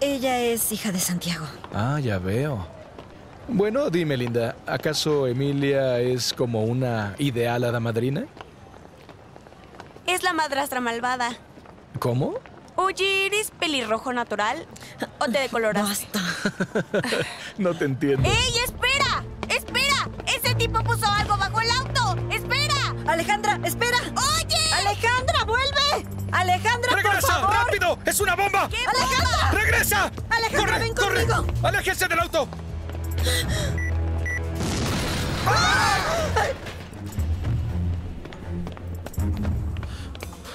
Ella es hija de Santiago. Ah, ya veo. Bueno, dime, Linda, ¿acaso Emilia es como una ideal hada madrina? Es la madrastra malvada. ¿Cómo? Oye, ¿eres pelirrojo natural? ¿O te decoloraste? No te entiendo. ¡Ey, espera! ¡Espera! ¡Ese tipo puso algo bajo el auto! ¡Espera! Alejandra, espera. ¡Oye! Alejandra, vuelve. Alejandra, por ¡Regresa! favor. ¡Rápido! ¡Es una bomba! ¡Alejandra! ¡Regresa! ¡Alejandra, ¡Corre, ven corre! conmigo! ¡Aléjese del auto!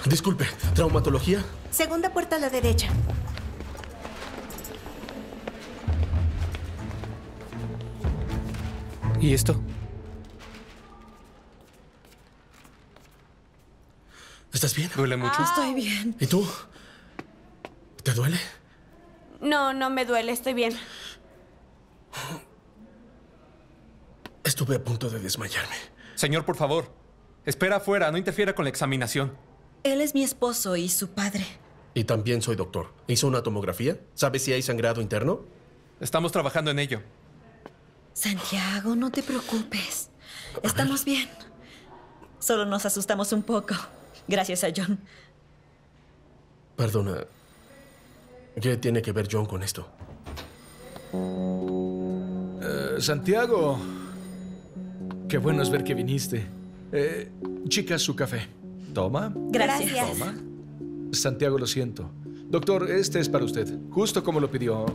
Disculpe, ¿traumatología? Segunda puerta a la derecha. ¿Y esto? ¿Estás bien? ¿Duele mucho? Ah. Estoy bien. ¿Y tú? ¿Te duele? No, no me duele, estoy bien. Estuve a punto de desmayarme. Señor, por favor. Espera afuera, no interfiera con la examinación. Él es mi esposo y su padre. Y también soy doctor. ¿Hizo una tomografía? ¿Sabes si hay sangrado interno? Estamos trabajando en ello. Santiago, no te preocupes. Estamos bien. Solo nos asustamos un poco. Gracias a John. Perdona. ¿Qué tiene que ver John con esto? Eh, Santiago. Qué bueno es ver que viniste. Eh, chicas, su café. Toma. Gracias. Toma. Santiago, lo siento. Doctor, este es para usted. Justo como lo pidió.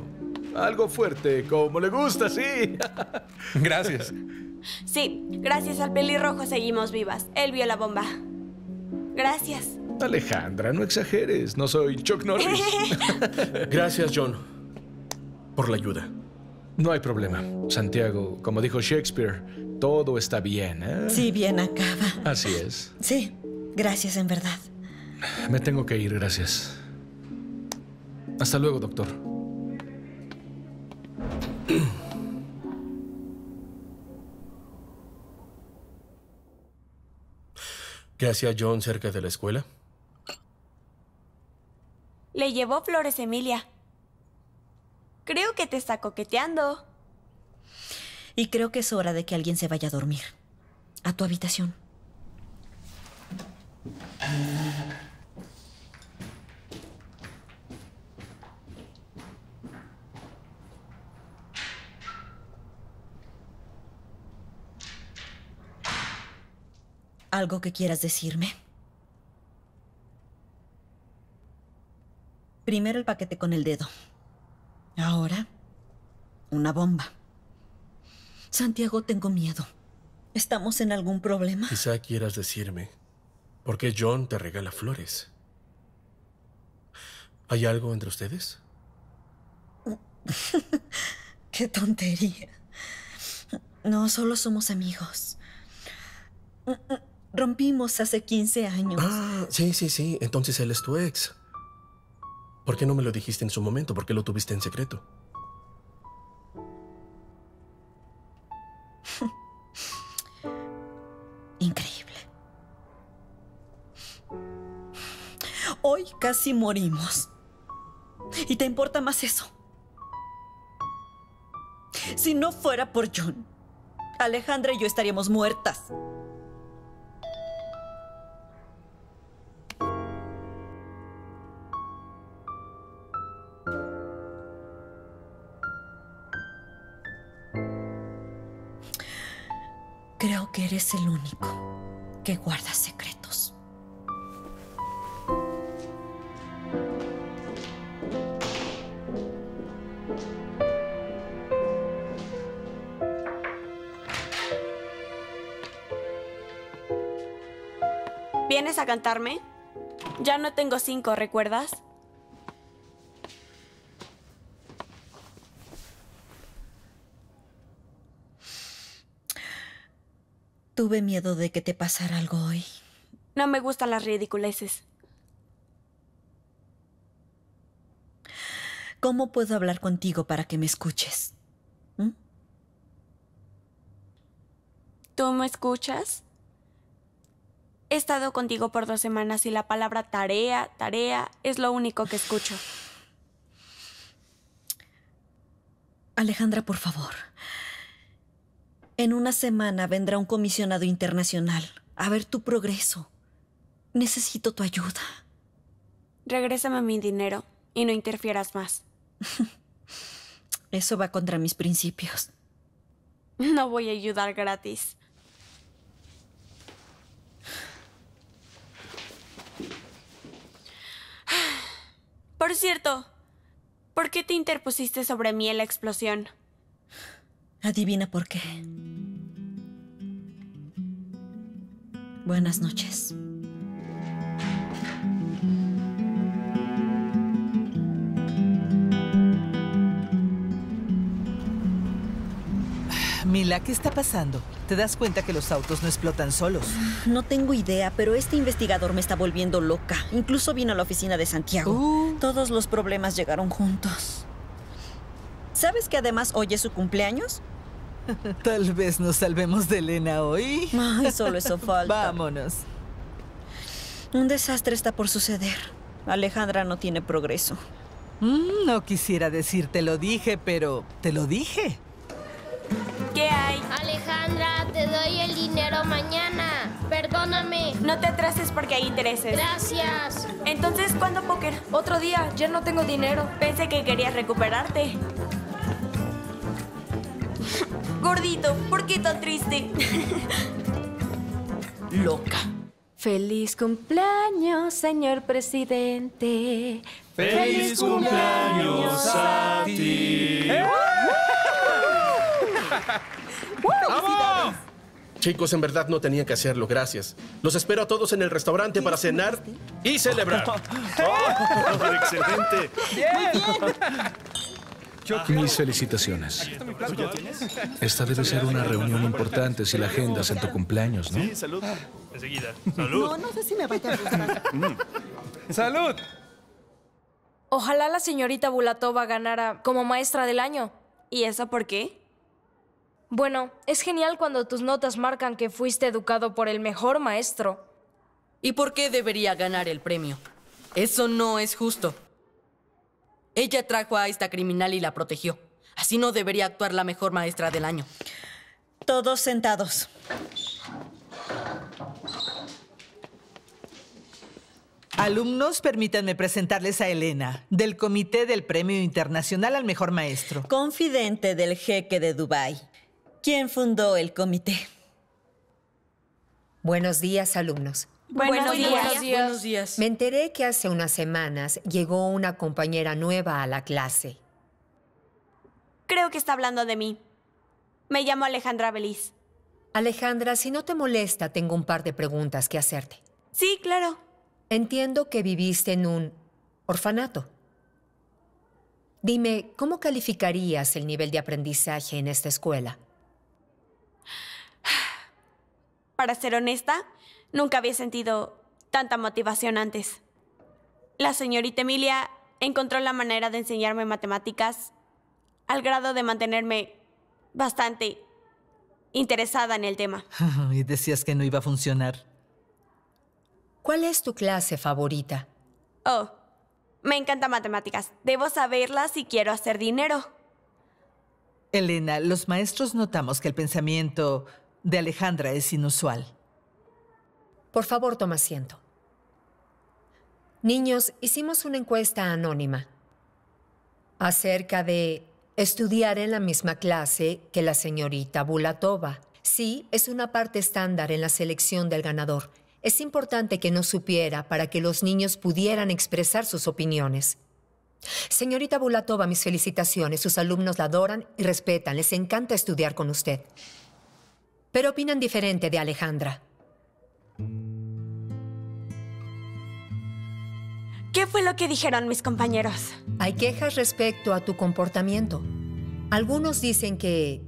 Algo fuerte, como le gusta, sí. Gracias. Sí, gracias al pelirrojo seguimos vivas. Él vio la bomba. Gracias. Alejandra, no exageres. No soy Chuck Norris. Gracias, John, por la ayuda. No hay problema. Santiago, como dijo Shakespeare, todo está bien. ¿eh? Sí, bien acaba. Así es. Sí, gracias en verdad. Me tengo que ir, gracias. Hasta luego, doctor. ¿Qué hacía John cerca de la escuela? Le llevó flores, Emilia. Creo que te está coqueteando. Y creo que es hora de que alguien se vaya a dormir. A tu habitación. ¿Algo que quieras decirme? Primero el paquete con el dedo. Ahora, una bomba. Santiago, tengo miedo. ¿Estamos en algún problema? Quizá quieras decirme por qué John te regala flores. ¿Hay algo entre ustedes? Qué tontería. No, solo somos amigos. Rompimos hace 15 años. Ah, sí, sí, sí. Entonces él es tu ex. ¿Por qué no me lo dijiste en su momento? ¿Por qué lo tuviste en secreto? Increíble. Hoy casi morimos. ¿Y te importa más eso? Si no fuera por John, Alejandra y yo estaríamos muertas. Eres el único que guarda secretos. ¿Vienes a cantarme? Ya no tengo cinco, ¿recuerdas? Tuve miedo de que te pasara algo hoy. No me gustan las ridiculeces. ¿Cómo puedo hablar contigo para que me escuches? ¿Tú me escuchas? He estado contigo por dos semanas y la palabra tarea, tarea es lo único que escucho. Alejandra, por favor. En una semana vendrá un comisionado internacional a ver tu progreso. Necesito tu ayuda. Regrésame mi dinero y no interfieras más. Eso va contra mis principios. No voy a ayudar gratis. Por cierto, ¿por qué te interpusiste sobre mí en la explosión? Adivina por qué. Buenas noches. Mila, ¿qué está pasando? ¿Te das cuenta que los autos no explotan solos? No tengo idea, pero este investigador me está volviendo loca. Incluso vino a la oficina de Santiago. Uh. Todos los problemas llegaron juntos. ¿Sabes que además hoy es su cumpleaños? Tal vez nos salvemos de Elena hoy. Ay, solo eso falta. Vámonos. Un desastre está por suceder. Alejandra no tiene progreso. Mm, no quisiera decir te lo dije, pero te lo dije. ¿Qué hay? Alejandra, te doy el dinero mañana. Perdóname. No te atrases porque hay intereses. Gracias. Entonces, ¿cuándo póker? Otro día, ya no tengo dinero. Pensé que querías recuperarte. Gordito, ¿por qué tan triste? Loca. Feliz cumpleaños, señor presidente. ¡Feliz cumpleaños a ti! ¡Vamos! Chicos, en verdad no tenía que hacerlo, gracias. Los espero a todos en el restaurante para cenar y celebrar. Oh, ¡Excelente! Mis felicitaciones. Esta debe ser una reunión importante si la agenda es en tu cumpleaños, ¿no? Sí, salud. Enseguida. Salud. No, no sé si me vaya a gustar. ¡Salud! Ojalá la señorita Bulatova ganara como maestra del año. ¿Y eso por qué? Bueno, es genial cuando tus notas marcan que fuiste educado por el mejor maestro. ¿Y por qué debería ganar el premio? Eso no es justo. Ella trajo a esta criminal y la protegió. Así no debería actuar la mejor maestra del año. Todos sentados. Alumnos, permítanme presentarles a Elena, del Comité del Premio Internacional al Mejor Maestro. Confidente del jeque de Dubái. ¿Quién fundó el comité? Buenos días, alumnos. Buenos, días. Buenos días. Me enteré que hace unas semanas llegó una compañera nueva a la clase. Creo que está hablando de mí. Me llamo Alejandra Beliz. Alejandra, si no te molesta, tengo un par de preguntas que hacerte. Sí, claro. Entiendo que viviste en un orfanato. Dime, ¿cómo calificarías el nivel de aprendizaje en esta escuela? Para ser honesta, nunca había sentido tanta motivación antes. La señorita Emilia encontró la manera de enseñarme matemáticas al grado de mantenerme bastante interesada en el tema. y decías que no iba a funcionar. ¿Cuál es tu clase favorita? Oh, me encanta matemáticas. Debo saberlas si quiero hacer dinero. Elena, los maestros notamos que el pensamiento de Alejandra es inusual. Por favor, toma asiento. Niños, hicimos una encuesta anónima acerca de estudiar en la misma clase que la señorita Bulatova. Sí, es una parte estándar en la selección del ganador. Es importante que no supiera para que los niños pudieran expresar sus opiniones. Señorita Bulatova, mis felicitaciones. Sus alumnos la adoran y respetan. Les encanta estudiar con usted. Pero opinan diferente de Alejandra. ¿Qué fue lo que dijeron mis compañeros? Hay quejas respecto a tu comportamiento. Algunos dicen que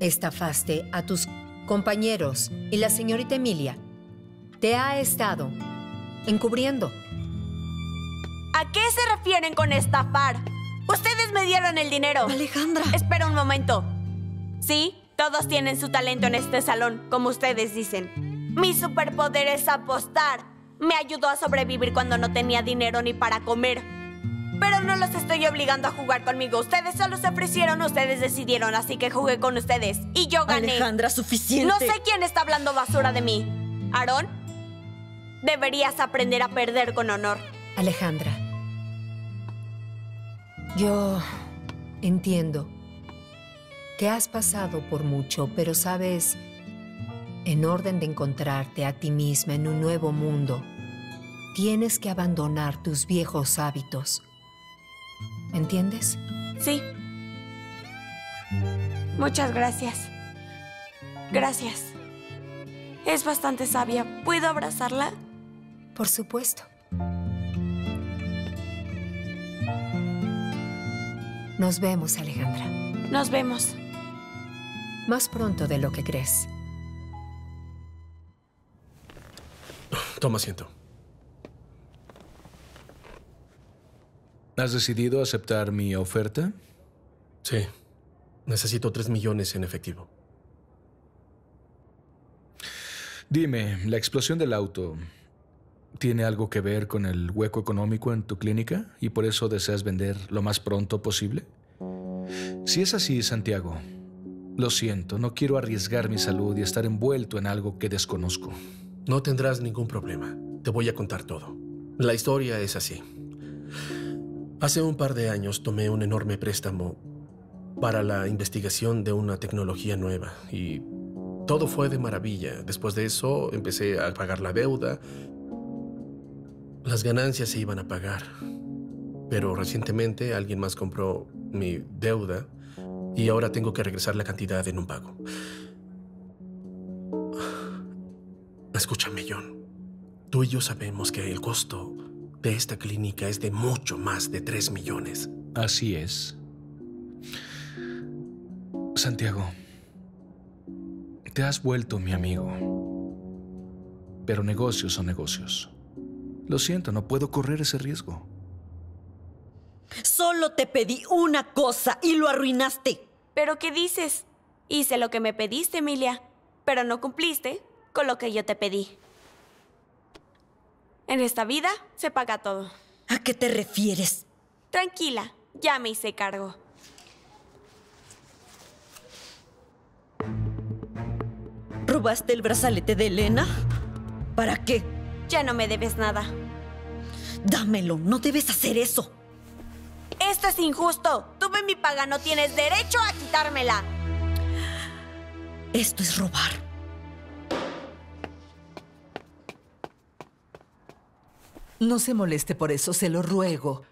estafaste a tus compañeros y la señorita Emilia te ha estado encubriendo. ¿A qué se refieren con estafar? Ustedes me dieron el dinero. Alejandra. Espera un momento. Sí, todos tienen su talento en este salón, como ustedes dicen. Mi superpoder es apostar. Me ayudó a sobrevivir cuando no tenía dinero ni para comer. Pero no los estoy obligando a jugar conmigo. Ustedes solo se ofrecieron, ustedes decidieron, así que jugué con ustedes. Y yo gané. Alejandra, suficiente. No sé quién está hablando basura de mí. ¿Aarón? Deberías aprender a perder con honor. Alejandra, yo entiendo que has pasado por mucho, pero sabes, en orden de encontrarte a ti misma en un nuevo mundo, tienes que abandonar tus viejos hábitos. ¿Entiendes? Sí. Muchas gracias. Gracias. Es bastante sabia. ¿Puedo abrazarla? Por supuesto. Nos vemos, Alejandra. Nos vemos. Más pronto de lo que crees. Toma asiento. ¿Has decidido aceptar mi oferta? Sí. Necesito tres millones en efectivo. Dime, ¿la explosión del auto tiene algo que ver con el hueco económico en tu clínica y por eso deseas vender lo más pronto posible? Si es así, Santiago, lo siento, no quiero arriesgar mi salud y estar envuelto en algo que desconozco. No tendrás ningún problema. Te voy a contar todo. La historia es así. Hace un par de años tomé un enorme préstamo para la investigación de una tecnología nueva y todo fue de maravilla. Después de eso empecé a pagar la deuda. Las ganancias se iban a pagar. Pero recientemente alguien más compró mi deuda y ahora tengo que regresar la cantidad en un pago. Escúchame, John. Tú y yo sabemos que el costo de esta clínica es de mucho más de 3 millones. Así es. Santiago, te has vuelto mi amigo. Pero negocios son negocios. Lo siento, no puedo correr ese riesgo. Solo te pedí una cosa y lo arruinaste. ¿Pero qué dices? Hice lo que me pediste, Emilia, pero no cumpliste con lo que yo te pedí. En esta vida se paga todo. ¿A qué te refieres? Tranquila, ya me hice cargo. ¿Robaste el brazalete de Elena? ¿Para qué? Ya no me debes nada. Dámelo, no debes hacer eso. Esto es injusto. Tuve mi paga, no tienes derecho a quitármela. Esto es robar. No se moleste por eso, se lo ruego.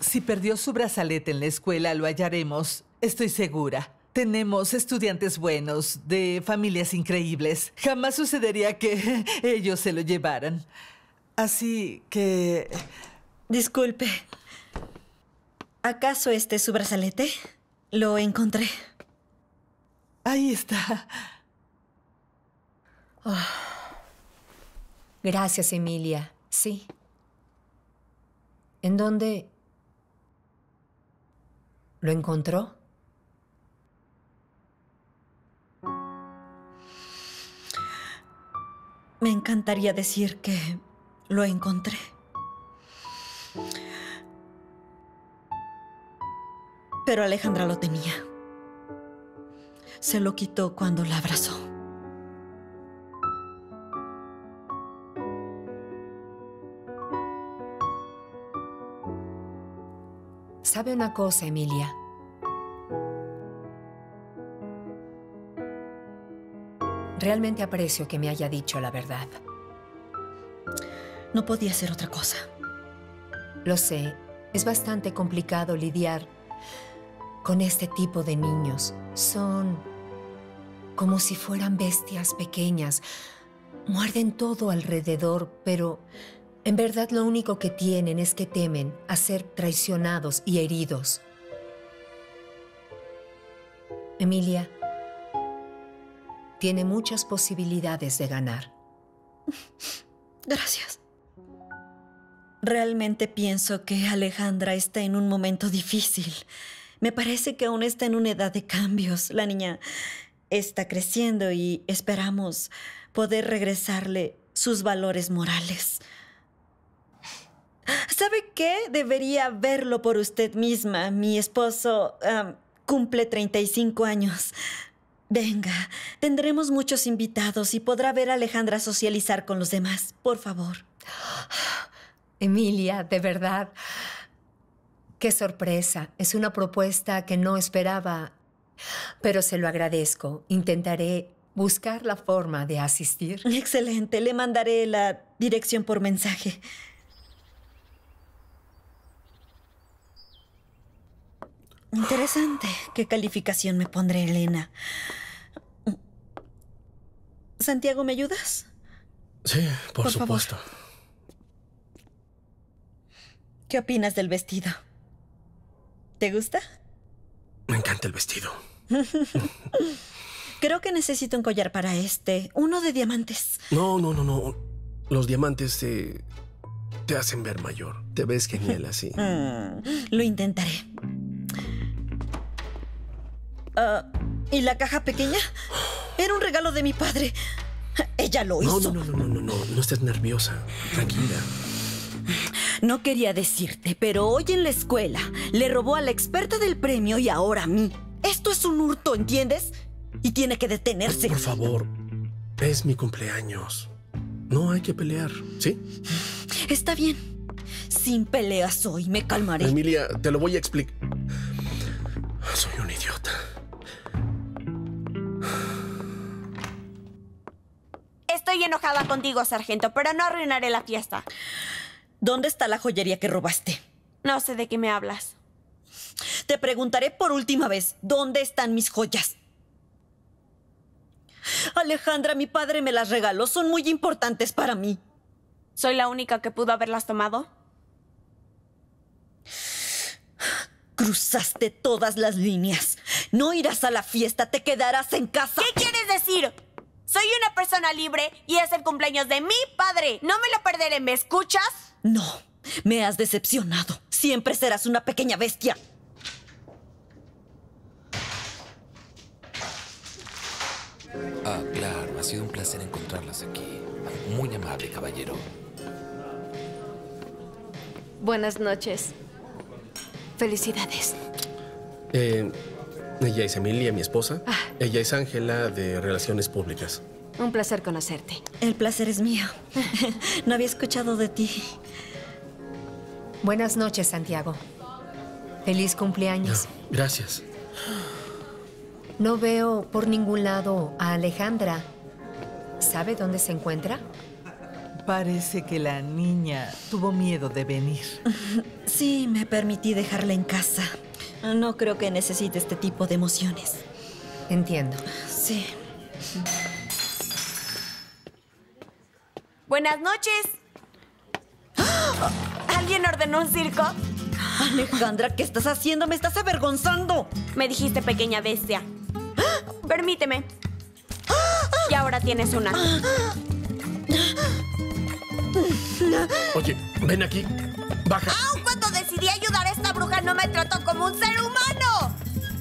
Si perdió su brazalete en la escuela, lo hallaremos, estoy segura. Tenemos estudiantes buenos, de familias increíbles. Jamás sucedería que ellos se lo llevaran. Así que... Disculpe. ¿Acaso este es su brazalete? Lo encontré. Ahí está. Oh. Gracias, Emilia. Sí. ¿En dónde lo encontró? Me encantaría decir que lo encontré. Pero Alejandra lo tenía. Se lo quitó cuando la abrazó. ¿Sabe una cosa, Emilia? Realmente aprecio que me haya dicho la verdad. No podía ser otra cosa. Lo sé, es bastante complicado lidiar con este tipo de niños. Son como si fueran bestias pequeñas. Muerden todo alrededor, pero en verdad lo único que tienen es que temen a ser traicionados y heridos. Emilia, tiene muchas posibilidades de ganar. Gracias. Realmente pienso que Alejandra está en un momento difícil. Me parece que aún está en una edad de cambios. La niña está creciendo y esperamos poder regresarle sus valores morales. ¿Sabe qué? Debería verlo por usted misma. Mi esposo um, cumple 35 años. Venga, tendremos muchos invitados y podrá ver a Alejandra socializar con los demás. Por favor. Emilia, de verdad. Qué sorpresa. Es una propuesta que no esperaba. Pero se lo agradezco. Intentaré buscar la forma de asistir. Excelente. Le mandaré la dirección por mensaje. Interesante. ¿Qué calificación me pondré, Elena? Santiago, ¿me ayudas? Sí, por, Por favor. supuesto. ¿Qué opinas del vestido? ¿Te gusta? Me encanta el vestido. Creo que necesito un collar para este. Uno de diamantes. No, no, no, no. Los diamantes te, te hacen ver mayor. Te ves genial así. Mm, lo intentaré. Ah, ¿Y la caja pequeña? Era un regalo de mi padre. Ella lo No, hizo. no, no, no, no, no, no, no estés nerviosa. Tranquila. No quería decirte, pero hoy en la escuela le robó a la experta del premio y ahora a mí. Esto es un hurto, ¿entiendes? Y tiene que detenerse. Por favor, es mi cumpleaños. No hay que pelear, ¿sí? Está bien. Sin peleas hoy, me calmaré. Emilia, te lo voy a explicar. Soy un idiota. Estoy enojada contigo, sargento, pero no arruinaré la fiesta. ¿Dónde está la joyería que robaste? No sé de qué me hablas. Te preguntaré por última vez, ¿dónde están mis joyas? Alejandra, mi padre me las regaló, son muy importantes para mí. ¿Soy la única que pudo haberlas tomado? Cruzaste todas las líneas. No irás a la fiesta, te quedarás en casa. ¿Qué quieres decir? Soy una persona libre y es el cumpleaños de mi padre. No me lo perderé, ¿me escuchas? No, me has decepcionado. Siempre serás una pequeña bestia. Ah, claro, ha sido un placer encontrarlas aquí. Muy amable, caballero. Buenas noches. Felicidades. Eh, ella es Emilia, mi esposa. Ella es Ángela de Relaciones Públicas. Un placer conocerte. El placer es mío. No había escuchado de ti. Buenas noches, Santiago. Feliz cumpleaños. Gracias. No veo por ningún lado a Alejandra. ¿Sabe dónde se encuentra? Parece que la niña tuvo miedo de venir. Sí, me permití dejarla en casa. No creo que necesite este tipo de emociones. Entiendo. Sí. Buenas noches. ¿Alguien ordenó un circo? Alejandra, ¿qué estás haciendo? Me estás avergonzando. Me dijiste pequeña bestia. Permíteme. Y ahora tienes una. Oye, ven aquí. Baja. ¡Au! Cuando decidí ayudar a esta bruja no me trató como un ser humano.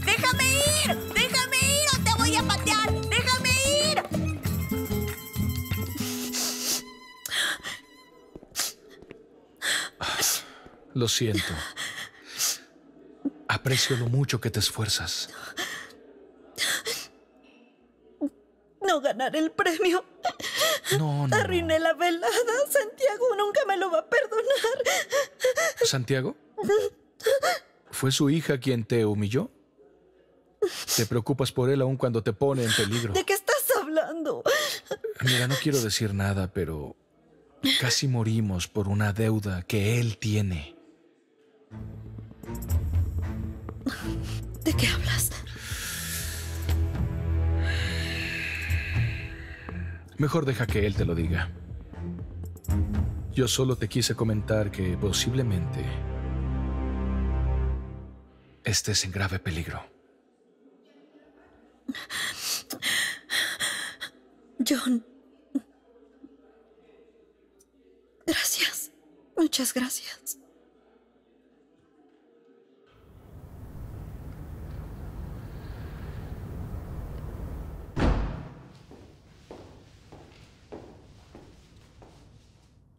¡Déjame ir! ¡Déjame ir o te voy a patear! ¡Déjame ir! Lo siento. Aprecio lo mucho que te esfuerzas. No ganar el premio. No, no. Arruiné la velada. Santiago nunca me lo va a perdonar. ¿Santiago? ¿Fue su hija quien te humilló? ¿Te preocupas por él aún cuando te pone en peligro? ¿De qué estás hablando? Mira, no quiero decir nada, pero casi morimos por una deuda que él tiene. ¿De qué hablas? Mejor deja que él te lo diga. Yo solo te quise comentar que posiblemente estés en grave peligro. John. Gracias. Muchas gracias.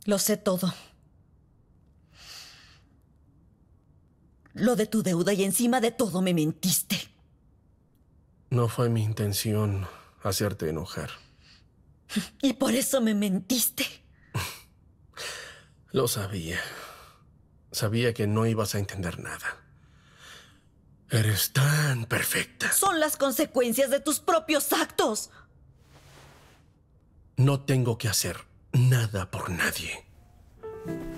Lo sé todo. Lo de tu deuda y encima de todo me mentiste. No fue mi intención hacerte enojar. Y por eso me mentiste. Lo sabía. Sabía que no ibas a entender nada. Eres tan perfecta. Son las consecuencias de tus propios actos. No tengo que hacer nada por nadie.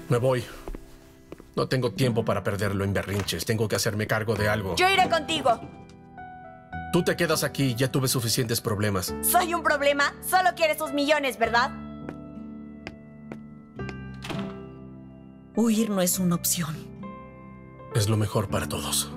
Me voy. No tengo tiempo para perderlo en berrinches. Tengo que hacerme cargo de algo. Yo iré contigo. Tú te quedas aquí. Ya tuve suficientes problemas. ¿Soy un problema? Solo quieres sus millones, ¿verdad? Huir no es una opción. Es lo mejor para todos.